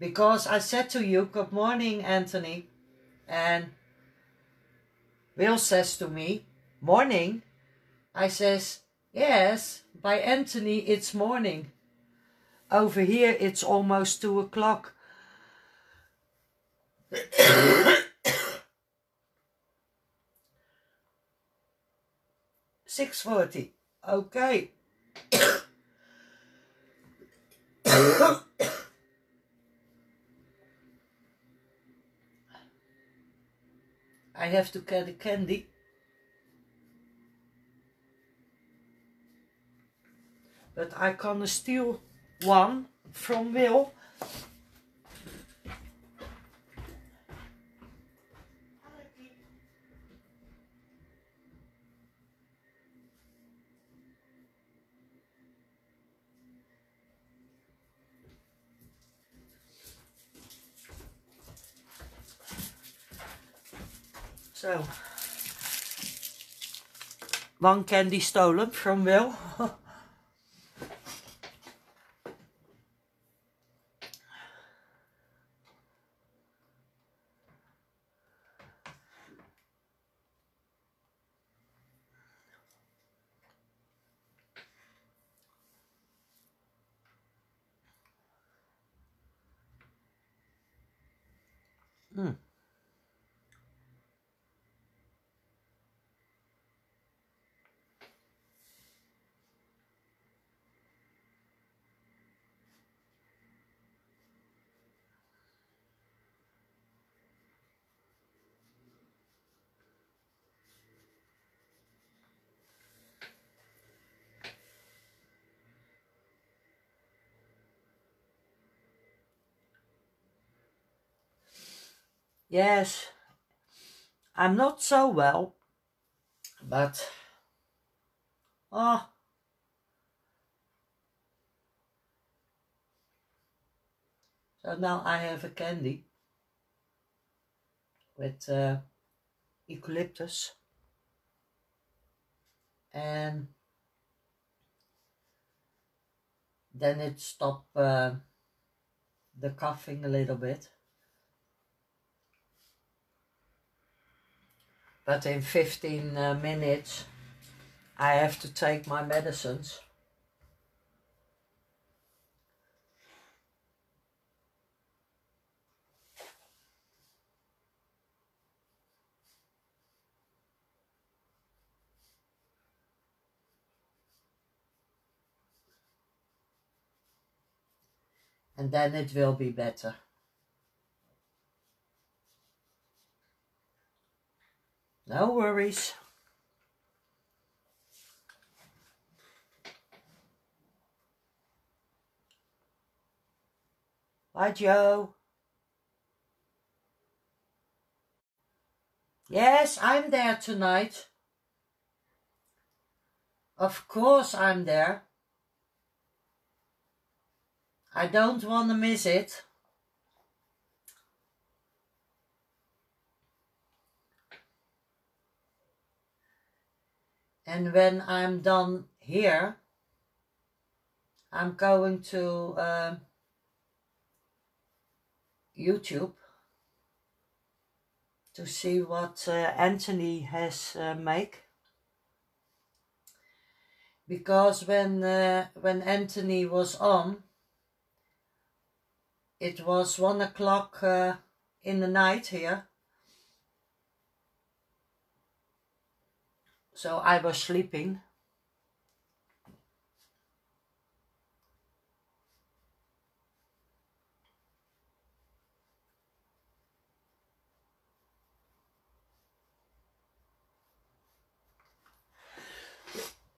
Because I said to you, good morning, Anthony. And Will says to me, morning. I says, yes, by Anthony it's morning. Over here it's almost two o'clock. (coughs) Six forty. Okay. I have to get a candy. But I can steal one from Will. So, one candy stolen from Will. (laughs) Yes, I'm not so well, but oh, so now I have a candy with uh, eucalyptus and then it stop uh, the coughing a little bit. But in 15 uh, minutes, I have to take my medicines. And then it will be better. No worries. Bye, Joe. Yes, I'm there tonight. Of course I'm there. I don't want to miss it. And when I'm done here, I'm going to uh, YouTube to see what uh, Anthony has uh, make. Because when uh, when Anthony was on, it was one o'clock uh, in the night here. So I was sleeping.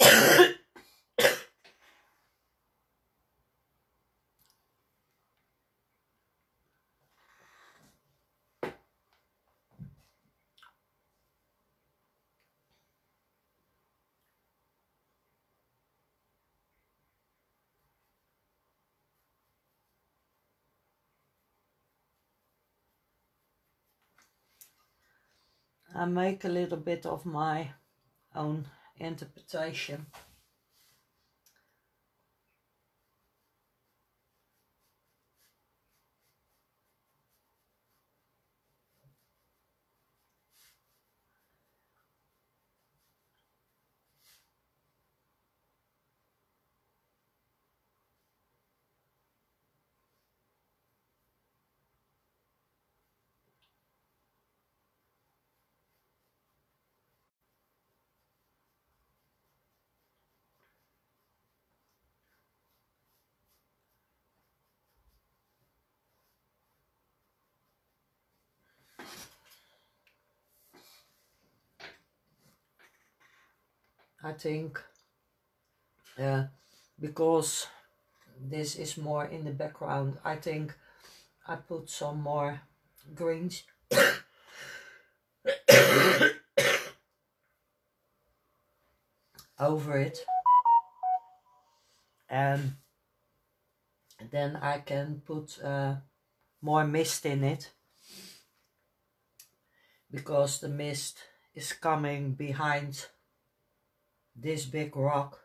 (coughs) I make a little bit of my own interpretation. I think uh, because this is more in the background I think I put some more greens. (coughs) over it. And then I can put uh, more mist in it. Because the mist is coming behind this big rock.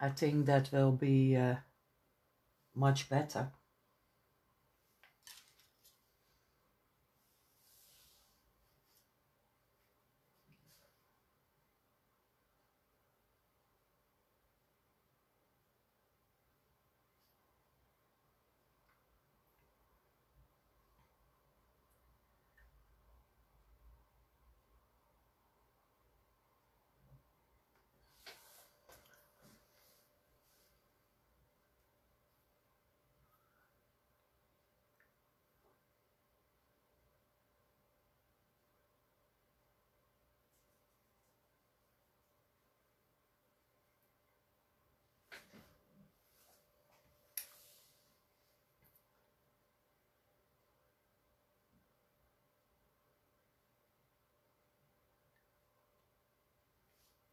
I think that will be uh, much better.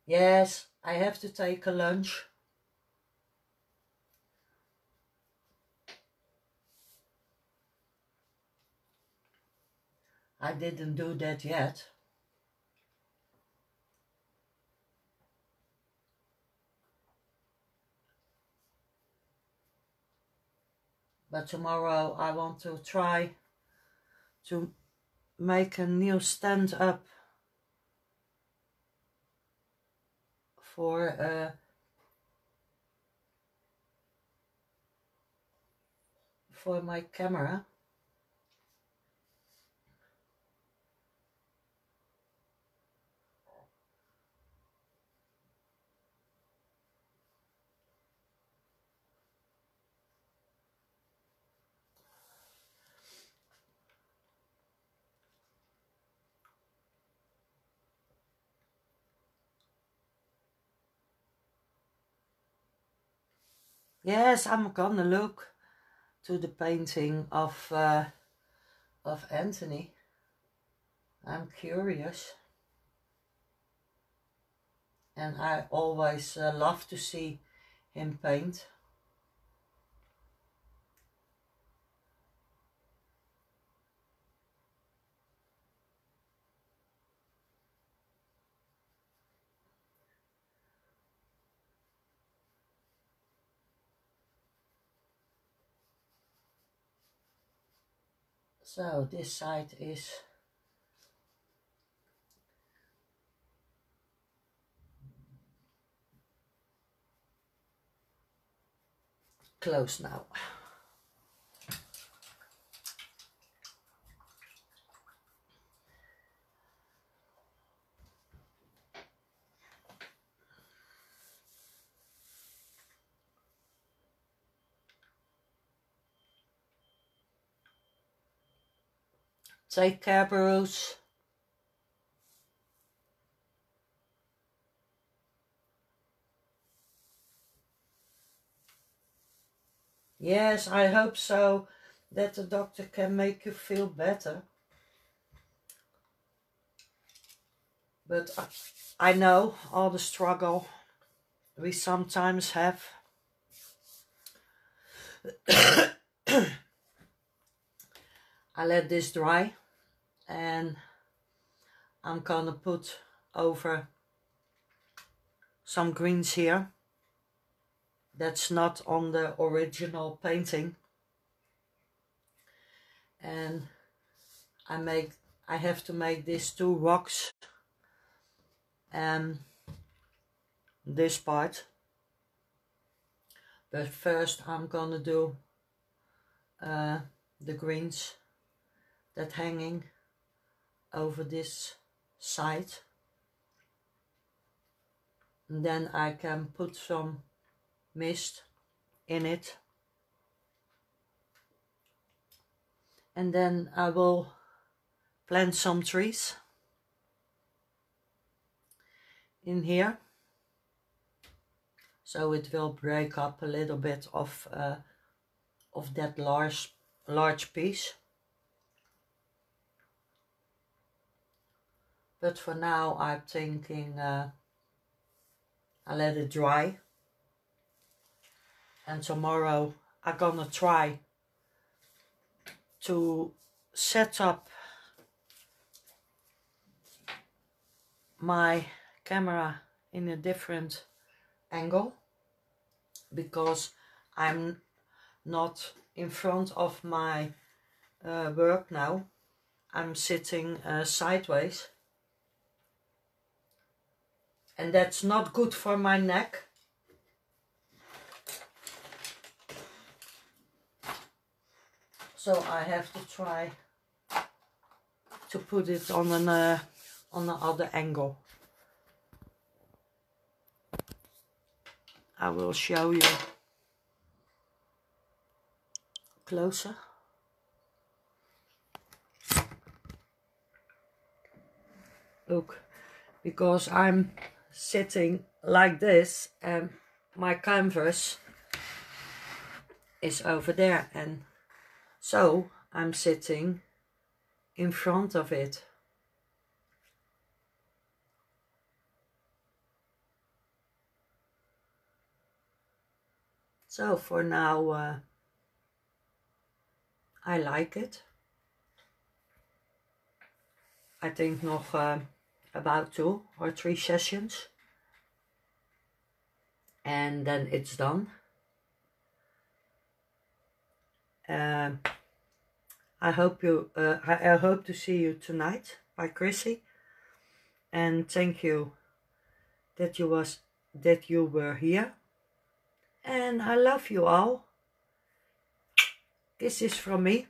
Yes, I have to take a lunch. I didn't do that yet. But tomorrow I want to try to make a new stand up for uh, for my camera. Yes, I'm gonna look to the painting of uh, of Anthony. I'm curious. And I always uh, love to see him paint. So this side is closed now. Care, Bruce. Yes, I hope so that the doctor can make you feel better. But I, I know all the struggle we sometimes have. (coughs) I let this dry and I'm gonna put over some greens here. That's not on the original painting. And I make I have to make these two rocks and this part. But first I'm gonna do uh, the greens that hanging over this side and then I can put some mist in it. And then I will plant some trees in here. So it will break up a little bit of uh, of that large large piece but for now I'm thinking uh, I let it dry. And tomorrow I'm gonna try to set up my camera in a different angle because I'm not in front of my uh, work now. I'm sitting uh, sideways and that's not good for my neck. So I have to try to put it on an uh, on the other angle. I will show you closer. Look because I'm sitting like this and my canvas is over there and so I'm sitting in front of it. So for now uh, I like it. I think nog uh, about two or three sessions. And then it's done. Uh, I hope you uh, I, I hope to see you tonight by Chrissy. And thank you that you was that you were here. And I love you all. This is from me